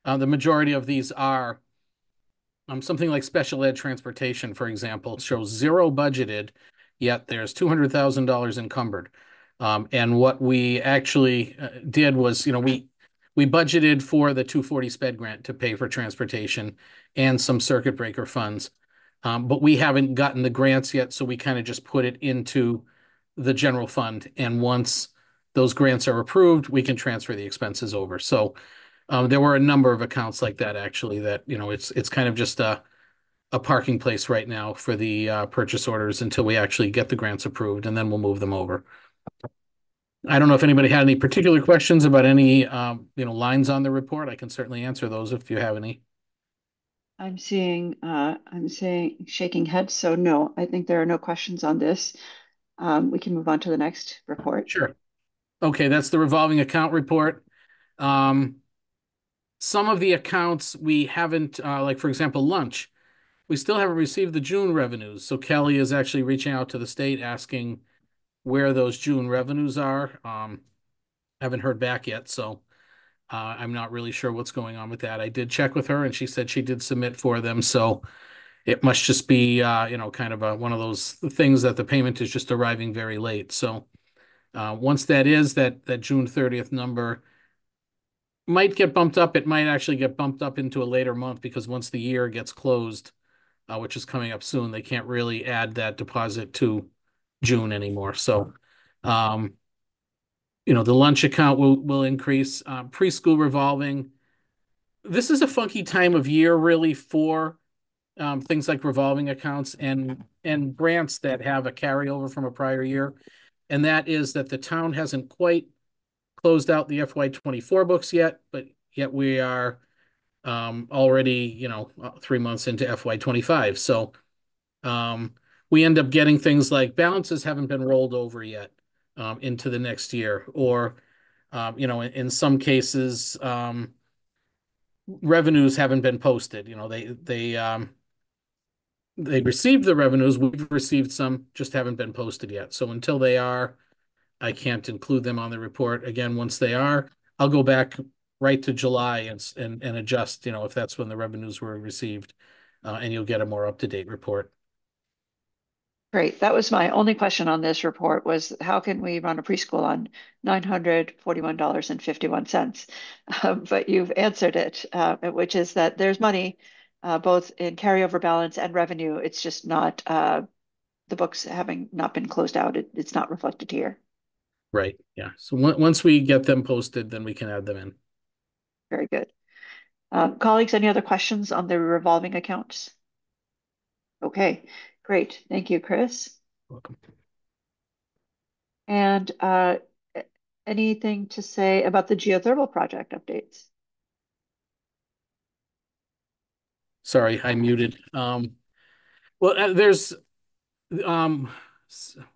uh, the majority of these are um, something like special ed transportation, for example, shows zero budgeted, yet there's two hundred thousand dollars encumbered. Um, and what we actually uh, did was, you know, we we budgeted for the 240 sped grant to pay for transportation and some circuit breaker funds. Um, but we haven't gotten the grants yet, so we kind of just put it into the general fund. And once those grants are approved, we can transfer the expenses over. So um, there were a number of accounts like that actually that, you know, it's it's kind of just a a parking place right now for the uh, purchase orders until we actually get the grants approved, and then we'll move them over. I don't know if anybody had any particular questions about any, um, you know, lines on the report. I can certainly answer those if you have any. I'm seeing, uh, I'm saying shaking heads, so no, I think there are no questions on this. Um, we can move on to the next report. Sure. Okay, that's the revolving account report. Um, some of the accounts we haven't, uh, like for example, lunch. We still haven't received the June revenues. So Kelly is actually reaching out to the state asking where those June revenues are. Um, haven't heard back yet, so uh, I'm not really sure what's going on with that. I did check with her, and she said she did submit for them, so it must just be, uh, you know, kind of a, one of those things that the payment is just arriving very late. So uh, once that is that that June 30th number might get bumped up. It might actually get bumped up into a later month because once the year gets closed, uh, which is coming up soon, they can't really add that deposit to June anymore. So, um, you know, the lunch account will will increase. Uh, preschool revolving. This is a funky time of year, really, for um, things like revolving accounts and and grants that have a carryover from a prior year, and that is that the town hasn't quite closed out the FY twenty-four books yet, but yet we are um, already, you know, uh, three months into FY twenty-five. So um, we end up getting things like balances haven't been rolled over yet um, into the next year, or um, you know, in, in some cases, um, revenues haven't been posted. You know, they they um, they received the revenues. We've received some, just haven't been posted yet. So until they are, I can't include them on the report. Again, once they are, I'll go back right to July and and, and adjust, you know, if that's when the revenues were received, uh, and you'll get a more up-to-date report. Great. That was my only question on this report was how can we run a preschool on $941.51? Uh, but you've answered it, uh, which is that there's money uh, both in carryover balance and revenue. It's just not uh, the books having not been closed out. It, it's not reflected here. Right. Yeah. So once we get them posted, then we can add them in. Very good. Uh, colleagues, any other questions on the revolving accounts? Okay, great. Thank you, Chris. Welcome. And uh, anything to say about the geothermal project updates? Sorry, I muted. Um, well, uh, there's um,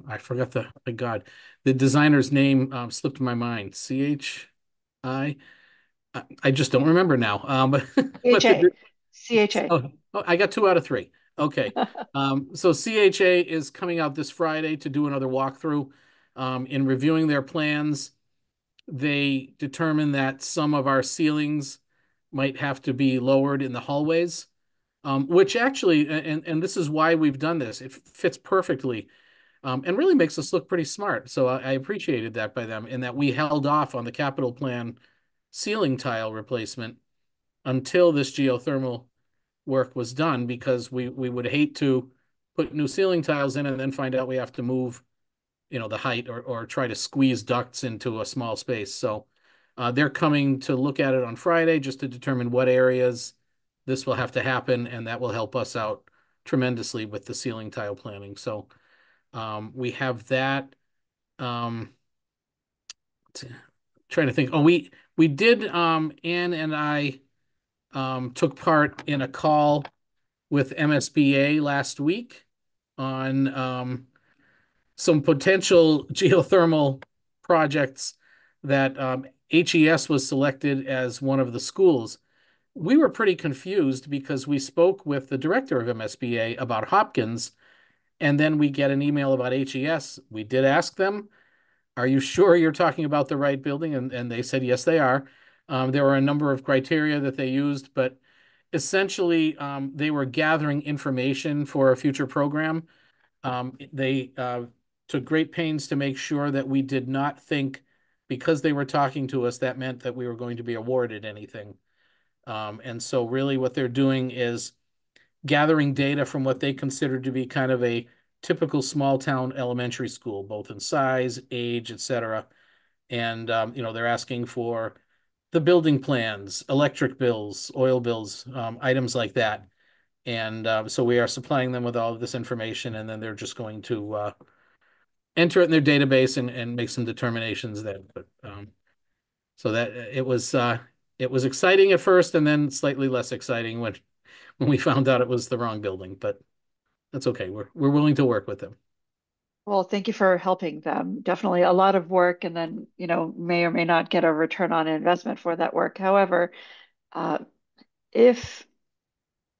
I forgot the, the God, the designer's name um, slipped my mind. C H I. I just don't remember now. Um. CHA. Oh, oh, I got two out of three. Okay. um, so CHA is coming out this Friday to do another walkthrough. Um, in reviewing their plans, they determined that some of our ceilings might have to be lowered in the hallways, um, which actually, and, and this is why we've done this, it fits perfectly um, and really makes us look pretty smart. So I, I, appreciated that by them in that we held off on the capital plan ceiling tile replacement until this geothermal work was done because we we would hate to put new ceiling tiles in and then find out we have to move you know the height or, or try to squeeze ducts into a small space so uh, they're coming to look at it on friday just to determine what areas this will have to happen and that will help us out tremendously with the ceiling tile planning so um, we have that. Um, trying to think. Oh, we we did. Um, Anne and I um, took part in a call with MSBA last week on um, some potential geothermal projects that um, HES was selected as one of the schools. we were pretty confused because we spoke with the director of MSBA about Hopkins, and then we get an email about HES. We did ask them, are you sure you're talking about the right building? And, and they said, yes, they are. Um, there were a number of criteria that they used, but essentially um, they were gathering information for a future program. Um, they uh, took great pains to make sure that we did not think because they were talking to us, that meant that we were going to be awarded anything. Um, and so really what they're doing is gathering data from what they consider to be kind of a typical small town elementary school, both in size, age, etc. And, um, you know, they're asking for the building plans, electric bills, oil bills, um, items like that. And uh, so we are supplying them with all of this information, and then they're just going to uh, enter it in their database and, and make some determinations there. But um, so that it was uh, it was exciting at first, and then slightly less exciting when when we found out it was the wrong building. But that's okay. We're we're willing to work with them. Well, thank you for helping them. Definitely a lot of work, and then you know may or may not get a return on investment for that work. However, uh, if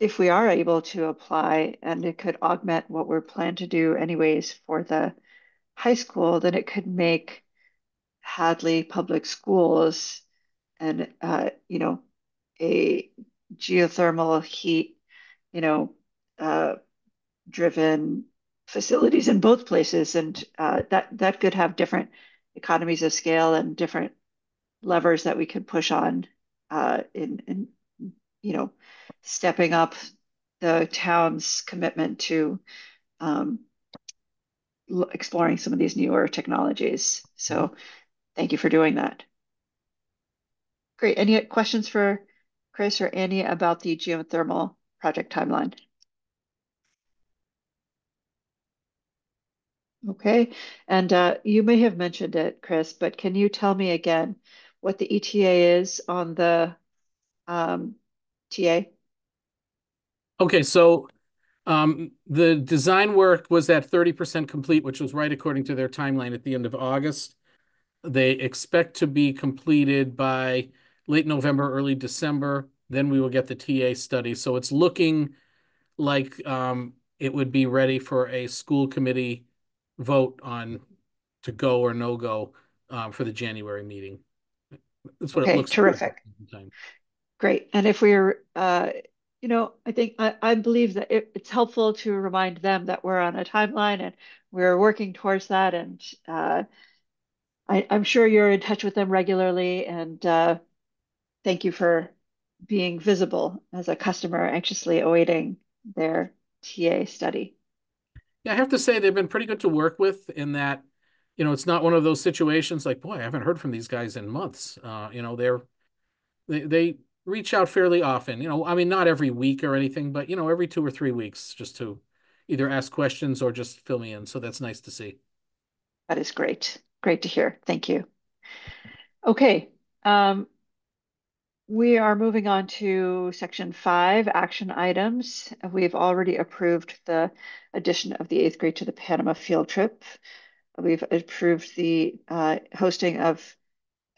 if we are able to apply and it could augment what we're planning to do anyways for the high school, then it could make Hadley Public Schools and uh, you know a geothermal heat, you know, uh, driven facilities in both places, and uh, that that could have different economies of scale and different levers that we could push on uh, in in you know stepping up the town's commitment to um, exploring some of these newer technologies. So thank you for doing that. Great. Any questions for Chris or Annie about the geothermal project timeline? Okay. And uh, you may have mentioned it, Chris, but can you tell me again what the ETA is on the um, TA? Okay, so um, the design work was at 30% complete, which was right according to their timeline at the end of August. They expect to be completed by late November, early December. Then we will get the TA study. So it's looking like um, it would be ready for a school committee vote on to go or no go um, for the January meeting. That's what okay, it looks terrific. Like Great. And if we're uh, you know, I think I, I believe that it, it's helpful to remind them that we're on a timeline and we're working towards that. And uh, I, I'm sure you're in touch with them regularly. And uh, thank you for being visible as a customer anxiously awaiting their TA study. Yeah, I have to say they've been pretty good to work with in that, you know, it's not one of those situations like, boy, I haven't heard from these guys in months. Uh, you know, they're they they reach out fairly often. You know, I mean, not every week or anything, but you know, every two or three weeks, just to either ask questions or just fill me in. So that's nice to see. That is great. Great to hear. Thank you. Okay. Um, we are moving on to section five, action items. We've already approved the addition of the eighth grade to the Panama field trip. We've approved the uh, hosting of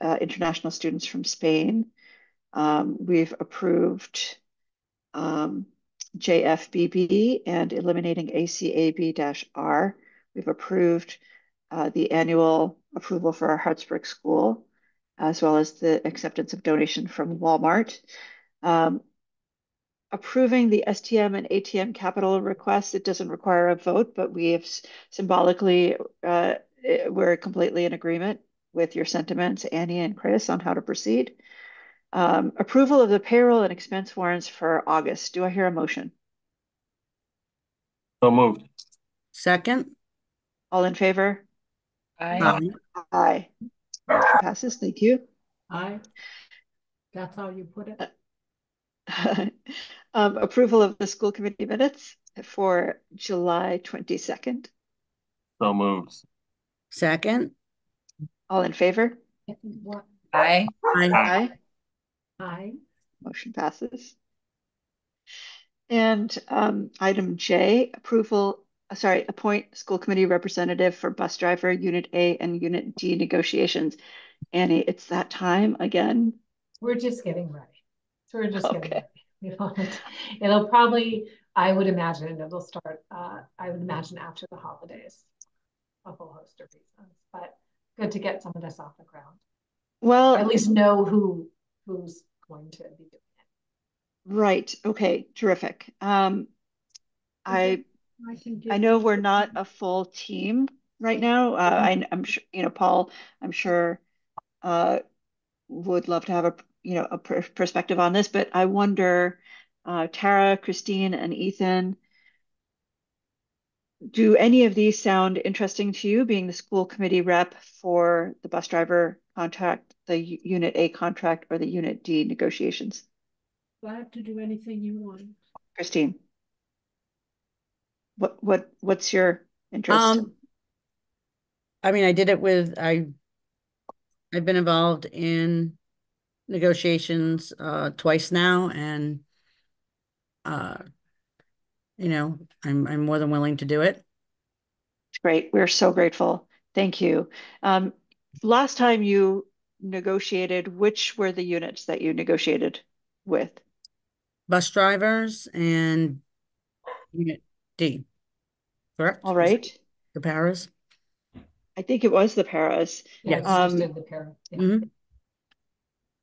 uh, international students from Spain. Um, we've approved um, JFBB and eliminating ACAB-R. We've approved uh, the annual approval for our Hartsbrook School, as well as the acceptance of donation from Walmart. Um, approving the STM and ATM capital requests, it doesn't require a vote, but we have symbolically, uh, we're completely in agreement with your sentiments, Annie and Chris, on how to proceed. Um, approval of the payroll and expense warrants for August. Do I hear a motion? So moved. Second. All in favor? Aye. Aye. Passes. Thank you. Aye. That's how you put it? um, approval of the school committee minutes for July 22nd. So moved. Second. All in favor? Aye. Aye. Aye. Aye. Motion passes. And um, item J, approval, sorry, appoint school committee representative for bus driver, Unit A and Unit D negotiations. Annie, it's that time again. We're just getting ready. So we're just getting ready. It'll probably, I would imagine it'll start, uh, I would imagine after the holidays. A whole host of reasons, but good to get some of this off the ground. Or Well, at least know who, who's going to be doing it. right. Okay, terrific. Um, I I I know we're not a full team right now. Uh, I, I'm sure, you know, Paul, I'm sure, uh, would love to have a, you know, a per perspective on this, but I wonder, uh, Tara, Christine, and Ethan, do any of these sound interesting to you, being the school committee rep for the bus driver contract, the U- Unit A contract, or the Unit D negotiations? Glad to do anything you want. Christine? What, what, what's your interest? Um, I mean, I did it with, I, I've been involved in negotiations, uh, twice now and, uh, you know, I'm, I'm more than willing to do it. Great. We're so grateful. Thank you. Um, last time you negotiated, which were the units that you negotiated with? Bus drivers and unit D, correct? All right. The paras? I think it was the paras. Yeah, Yes. Um, the pair. yeah. Mhm.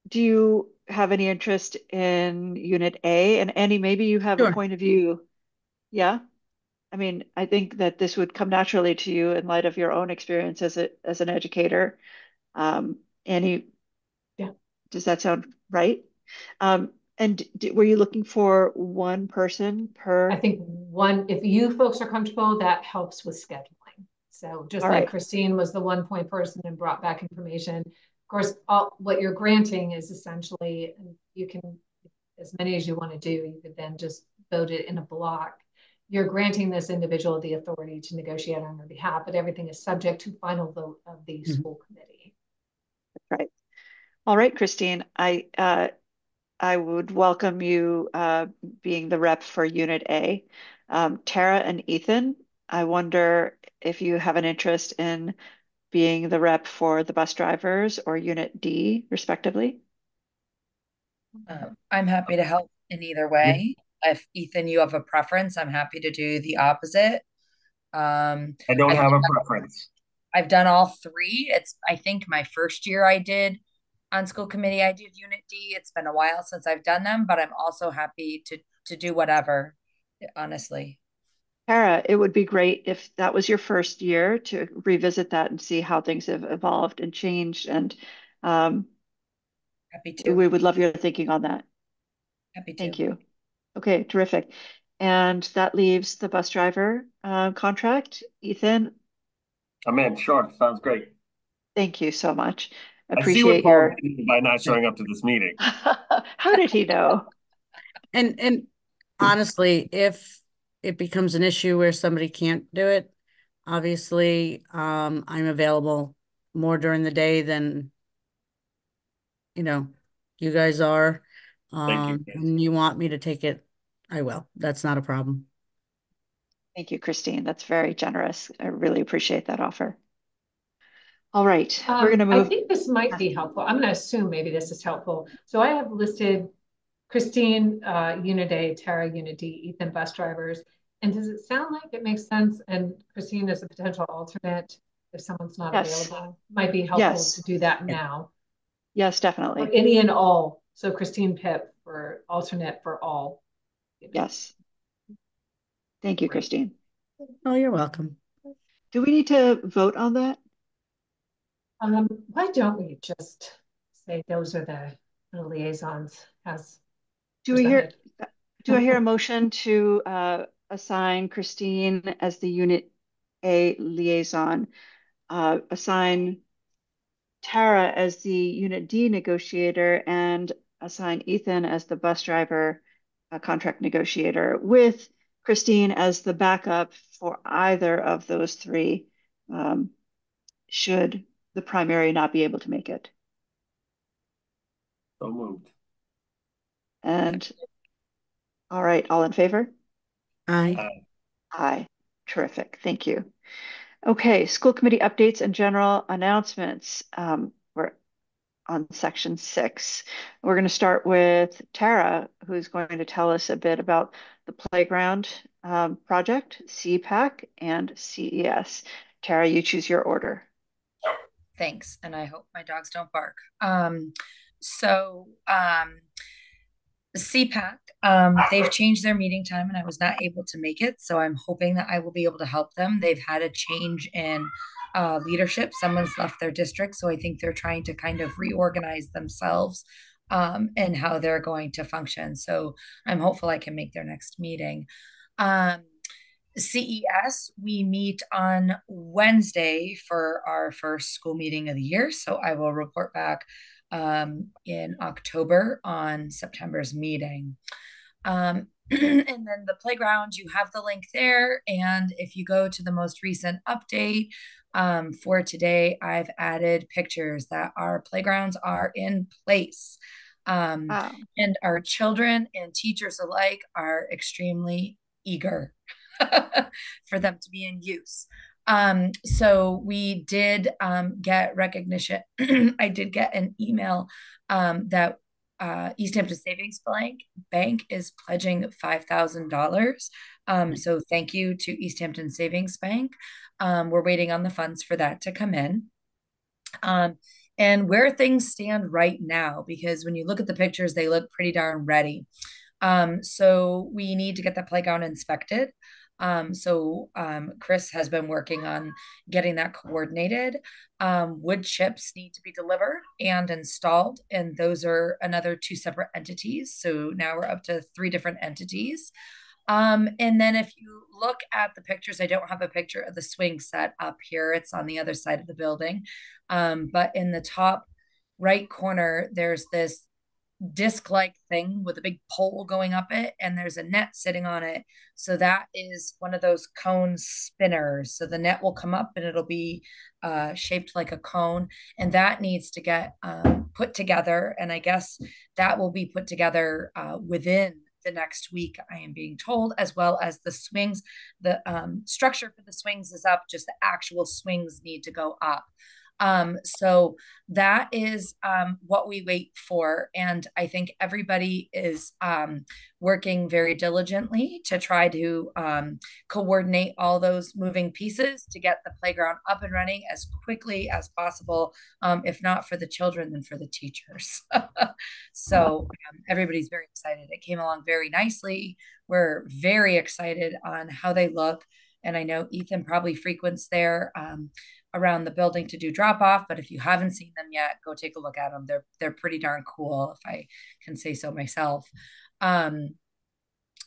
Do you have any interest in Unit A? And Annie, maybe you have a point of view. Yeah? I mean, I think that this would come naturally to you in light of your own experience as a as an educator. Um, Annie, Yeah. does that sound right? Um, and d were you looking for one person per? I think one, if you folks are comfortable, that helps with scheduling. So just All like right. Christine was the one point person and brought back information. Of course, all, what you're granting is essentially, you can, as many as you want to do, you could then just vote it in a block. You're granting this individual the authority to negotiate on their behalf, but everything is subject to final vote of the Mhm. school committee. That's Right. All right, Christine, I uh, I would welcome you uh, being the rep for Unit A. Um, Tara and Ethan, I wonder if you have an interest in being the rep for the bus drivers or Unit D, respectively. Um, I'm happy to help in either way. If Ethan, you have a preference, I'm happy to do the opposite. Um, I don't I have a think preference. I've done all three. It's, I think my first year I did on school committee, I did Unit D. It's been a while since I've done them, but I'm also happy to to do whatever, honestly. Tara, it would be great if that was your first year to revisit that and see how things have evolved and changed. And um, Happy to. we would love your thinking on that. Happy to. Thank you. Okay, terrific. And that leaves the bus driver uh, contract. Ethan, I'm in. Sure. Sounds great. thank you so much. I see what Appreciate Paul your. did by not showing up to this meeting. How did he know? And, and honestly, if it becomes an issue where somebody can't do it, obviously, um, I'm available more during the day than, you know, you guys are. Thank you, Um, and you want me to take it, I will. That's not a problem. Thank you, Christine. That's very generous. I really appreciate that offer. All right, we're Um, going to move. I think this might be helpful. I'm going to assume maybe this is helpful. So I have listed Christine, uh, Unit A, Tara, Unit D, Ethan, bus drivers. And does it sound like it makes sense? And Christine is a potential alternate if someone's not Yes. available. Might be helpful Yes. to do that now. Yes, Or definitely. any and all. So Christine Pip for alternate for all. Yes. Thank you, Christine. Oh, you're welcome. Do we need to vote on that? Um, why don't we just say those are the, the liaisons as Do we hear, do I hear a motion to uh, assign Christine as the Unit A liaison? Uh, assign Tara as the Unit D negotiator and assign Ethan as the bus driver uh, contract negotiator with Christine as the backup for either of those three, um, should the primary not be able to make it. So moved. And all right, all in favor? Aye. Aye. Terrific. Thank you. Okay, school committee updates and general announcements. Um, we're on section six. We're going to start with Tara, who's going to tell us a bit about the playground um, project, CPAC, and CES. Tara, you choose your order. Thanks, and I hope my dogs don't bark. Um, so, um, CPAC, um, they've changed their meeting time and I was not able to make it. So I'm hoping that I will be able to help them. They've had a change in uh, leadership. Someone's left their district. So I think they're trying to kind of reorganize themselves um, and how they're going to function. So I'm hopeful I can make their next meeting. Um, CES, we meet on Wednesday for our first school meeting of the year. So I will report back um, in October on September's meeting. Um, and then the playground, you have the link there. And if you go to the most recent update um, for today, I've added pictures that our playgrounds are in place. Um, wow. And our children and teachers alike are extremely eager for them to be in use. Um, so we did um, get recognition. I did get an email um, that uh, Easthampton Savings Bank Bank is pledging five thousand dollars. Um, so thank you to Easthampton Savings Bank. Um, we're waiting on the funds for that to come in. Um, and where things stand right now, because when you look at the pictures, they look pretty darn ready. So we need to get the playground inspected. Um, so um, Chris has been working on getting that coordinated. Um, wood chips need to be delivered and installed, and those are another two separate entities. So now we're up to three different entities. Um, and then if you look at the pictures, I don't have a picture of the swing set up here. It's on the other side of the building. Um, but in the top right corner, there's this disc like thing with a big pole going up it and there's a net sitting on it. So that is one of those cone spinners. So the net will come up and it'll be uh, shaped like a cone and that needs to get um, put together. And i guess that will be put together uh, within the next week i am being told as well as the swings. The um, structure for the swings is up just the actual swings need to go up um, so that is um, what we wait for. And I think everybody is um, working very diligently to try to um, coordinate all those moving pieces to get the playground up and running as quickly as possible, um, if not for the children, then for the teachers. so um, everybody's very excited. It came along very nicely. We're very excited on how they look. And I know Ethan probably frequents there. Um, around the building to do drop off. But if you haven't seen them yet, go take a look at them. They're they're pretty darn cool, if I can say so myself. Um,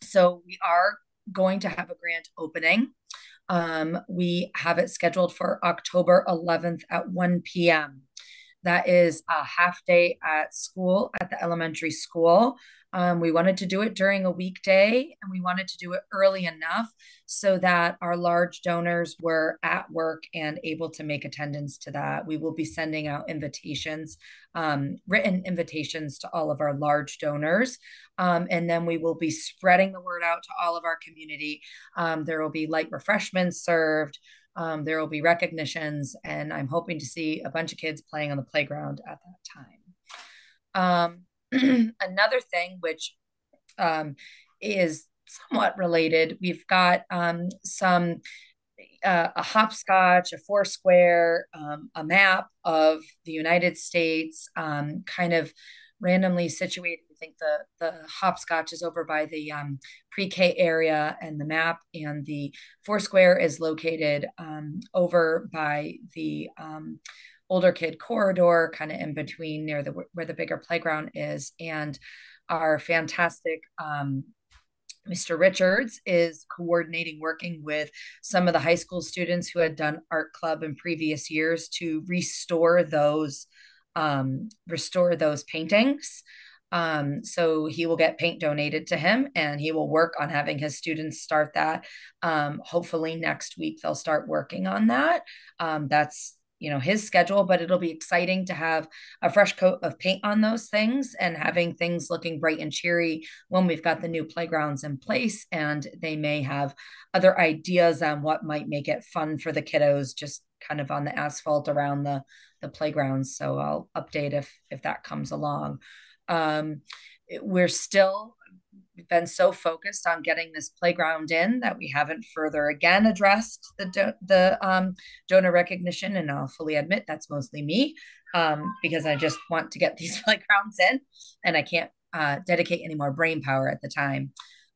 so we are going to have a grand opening. Um, we have it scheduled for October 11th at 1 p.m. That is a half day at school at the elementary school. Um, we wanted to do it during a weekday and we wanted to do it early enough so that our large donors were at work and able to make attendance to that. We will be sending out invitations, um, written invitations to all of our large donors. Um, and then we will be spreading the word out to all of our community. Um, there will be light refreshments served. Um, there will be recognitions, and I'm hoping to see a bunch of kids playing on the playground at that time. Um, another thing which um, is somewhat related, we've got um, some uh, a hopscotch, a foursquare, um, a map of the United States, um, kind of randomly situated. I think the the hopscotch is over by the um, pre-K area, and the map and the foursquare is located um, over by the um, older kid corridor, kind of in between near the where the bigger playground is, and our fantastic um, Mr. Richards is coordinating working with some of the high school students who had done art club in previous years to restore those um, restore those paintings. Um, so he will get paint donated to him and he will work on having his students start that. Um, hopefully next week they'll start working on that. Um, that's you know his schedule but it'll be exciting to have a fresh coat of paint on those things and having things looking bright and cheery when we've got the new playgrounds in place and they may have other ideas on what might make it fun for the kiddos just kind of on the asphalt around the the playgrounds so i'll update if if that comes along um we're still been so focused on getting this playground in that we haven't further again addressed the do- the um, donor recognition and I'll fully admit that's mostly me um, because I just want to get these playgrounds in and I can't uh, dedicate any more brain power at the time.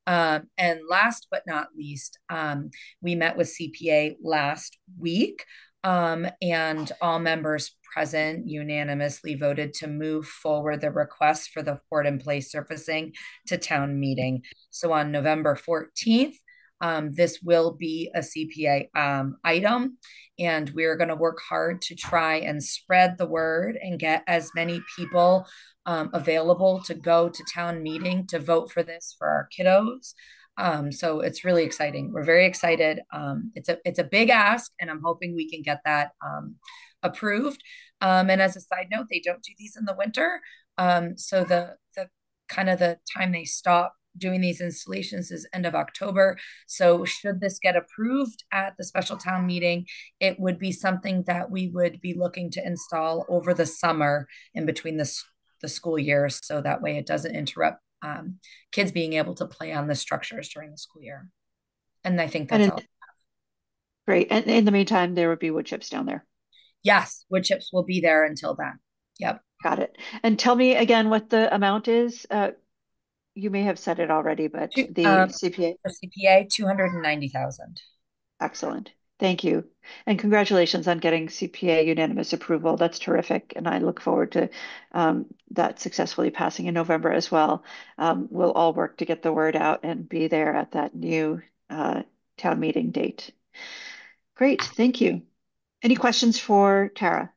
Um, and last but not least, um, we met with CPA last week um, and all members present unanimously voted to move forward the request for the poured in place surfacing to town meeting. So on November 14th, um, this will be a CPA um, item, and we're going to work hard to try and spread the word and get as many people um, available to go to town meeting to vote for this for our kiddos. Um, so it's really exciting. We're very excited. Um, it's a it's a big ask, and I'm hoping we can get that um, approved. Um, and as a side note, they don't do these in the winter. Um, so the the kind of the time they stop doing these installations is end of October. So should this get approved at the special town meeting, it would be something that we would be looking to install over the summer in between the, the school years. So that way it doesn't interrupt um, kids being able to play on the structures during the school year. And I think that's And all. Great. And in the meantime, there would be wood chips down there. Yes, wood chips will be there until then. Yep. Got it. And tell me again what the amount is. Uh, you may have said it already, but the um, CPA, CPA, 290,000. excellent. Thank you. And congratulations on getting CPA unanimous approval. That's terrific. And I look forward to um, that successfully passing in November as well. Um, we'll all work to get the word out and be there at that new uh, town meeting date. Great. Thank you. Any questions for Tara?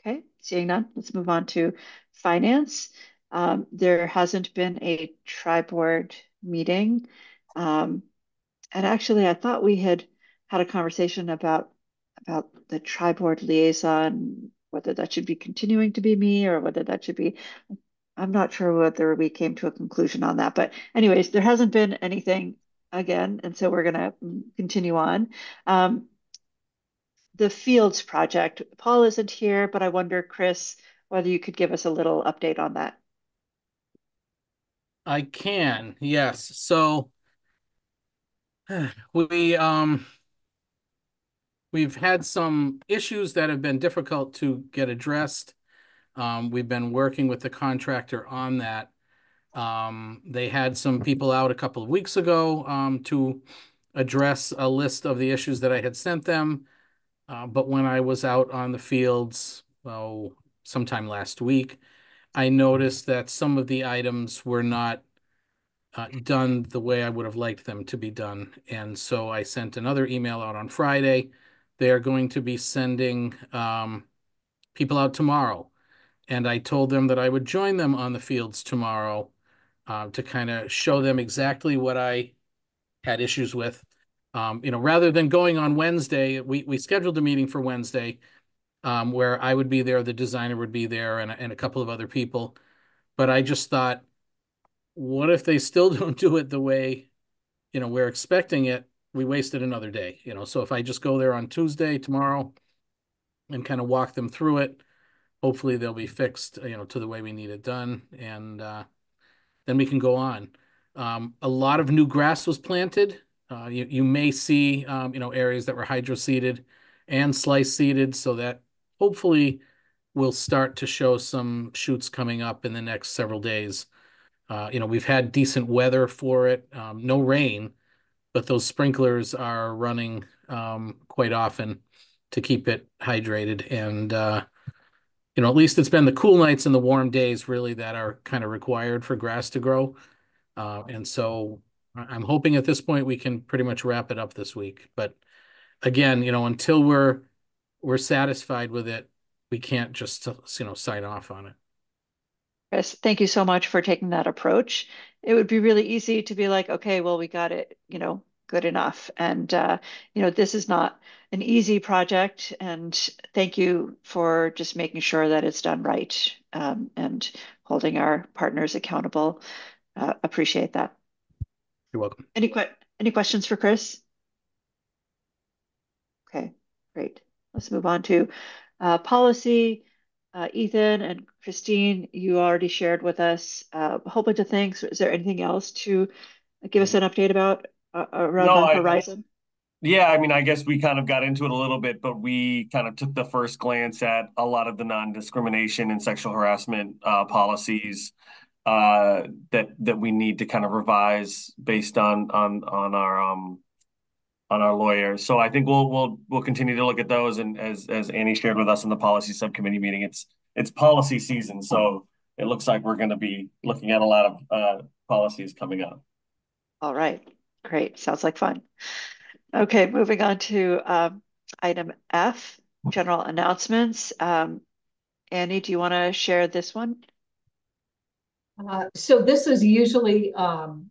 Okay, seeing none, let's move on to finance. Um, there hasn't been a tri-board meeting. Um, and actually, I thought we had had a conversation about about the tri-board liaison, whether that should be continuing to be me or whether that should be. I'm not sure whether we came to a conclusion on that, but anyways, there hasn't been anything again, and so we're gonna mm, continue on. Um, the Fields project, Paul isn't here, but I wonder, Chris, whether you could give us a little update on that. I can, yes. So we um we've had some issues that have been difficult to get addressed. Um, we've been working with the contractor on that. Um, they had some people out a couple of weeks ago um, to address a list of the issues that I had sent them. Uh, but when I was out on the fields, oh, sometime last week, I noticed that some of the items were not uh, done the way I would have liked them to be done. And so I sent another email out on Friday. They are going to be sending um, people out tomorrow. And I told them that I would join them on the fields tomorrow uh, to kind of show them exactly what I had issues with. Um, you know, rather than going on Wednesday, we, we scheduled a meeting for Wednesday um, where I would be there, the designer would be there, and, and a couple of other people. But I just thought, what if they still don't do it the way, you know, we're expecting it? We wasted another day, you know. So if I just go there on Tuesday, tomorrow, and kind of walk them through it, hopefully they'll be fixed, you know, to the way we need it done, and uh, then we can go on. Um, a lot of new grass was planted. Uh, you, you may see, um, you know, areas that were hydro seeded and slice seeded so that hopefully will start to show some shoots coming up in the next several days. Uh, you know, we've had decent weather for it, um, no rain, but those sprinklers are running um, quite often to keep it hydrated. And, uh, you know, at least it's been the cool nights and the warm days really that are kind of required for grass to grow. Uh, and so I'm hoping at this point we can pretty much wrap it up this week. But again, you know, until we're we're satisfied with it, we can't just you know sign off on it. Chris, thank you so much for taking that approach. It would be really easy to be like, okay, well, we got it, you know, good enough. And, uh, you know, this is not an easy project. And thank you for just making sure that it's done right um, and holding our partners accountable. Uh, appreciate that. You're welcome. Any que any questions for Chris? Okay, great. Let's move on to uh, policy. Uh, Ethan and Christine, you already shared with us uh, a whole bunch of things. Is there anything else to give us an update about uh, around No, the I- horizon? Yeah, I mean, I guess we kind of got into it a little bit, but we kind of took the first glance at a lot of the non-discrimination and sexual harassment uh, policies uh, that that we need to kind of revise based on on on our um on our lawyers. So I think we'll we'll we'll continue to look at those, and as as Annie shared with us in the policy subcommittee meeting, it's it's policy season, so it looks like we're going to be looking at a lot of uh, policies coming up. All right, great. Sounds like fun. Okay, moving on to um, item F, general announcements. Um, Annie, do you want to share this one? Uh, so this is usually, um,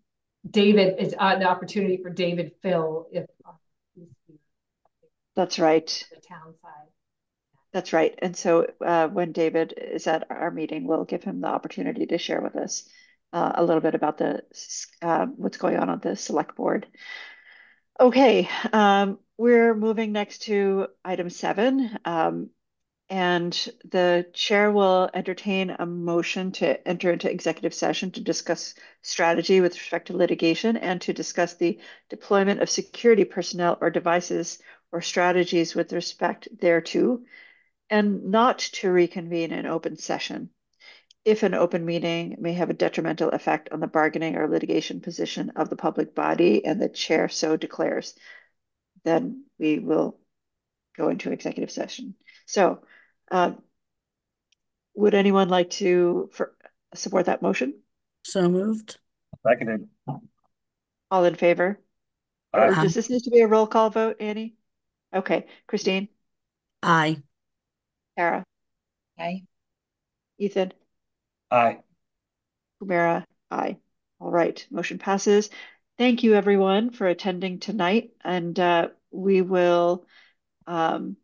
David, is uh, an opportunity for David Phil if uh, That's right. the town side. That's right. And so uh, when David is at our meeting, we'll give him the opportunity to share with us uh, a little bit about the uh, what's going on on the select board. Okay, um, we're moving next to item seven. Um, and the chair will entertain a motion to enter into executive session to discuss strategy with respect to litigation and to discuss the deployment of security personnel or devices or strategies with respect thereto, and not to reconvene in open session. If an open meeting may have a detrimental effect on the bargaining or litigation position of the public body and the chair so declares, then we will go into executive session. So, uh, would anyone like to for, support that motion? So moved. Seconded. All in favor? Or Aye. does this need to be a roll call vote, Annie? Okay, Christine, Aye. Tara, Aye. Ethan, Aye. Humira, aye. All right, motion passes. Thank you, everyone, for attending tonight, and uh, we will um,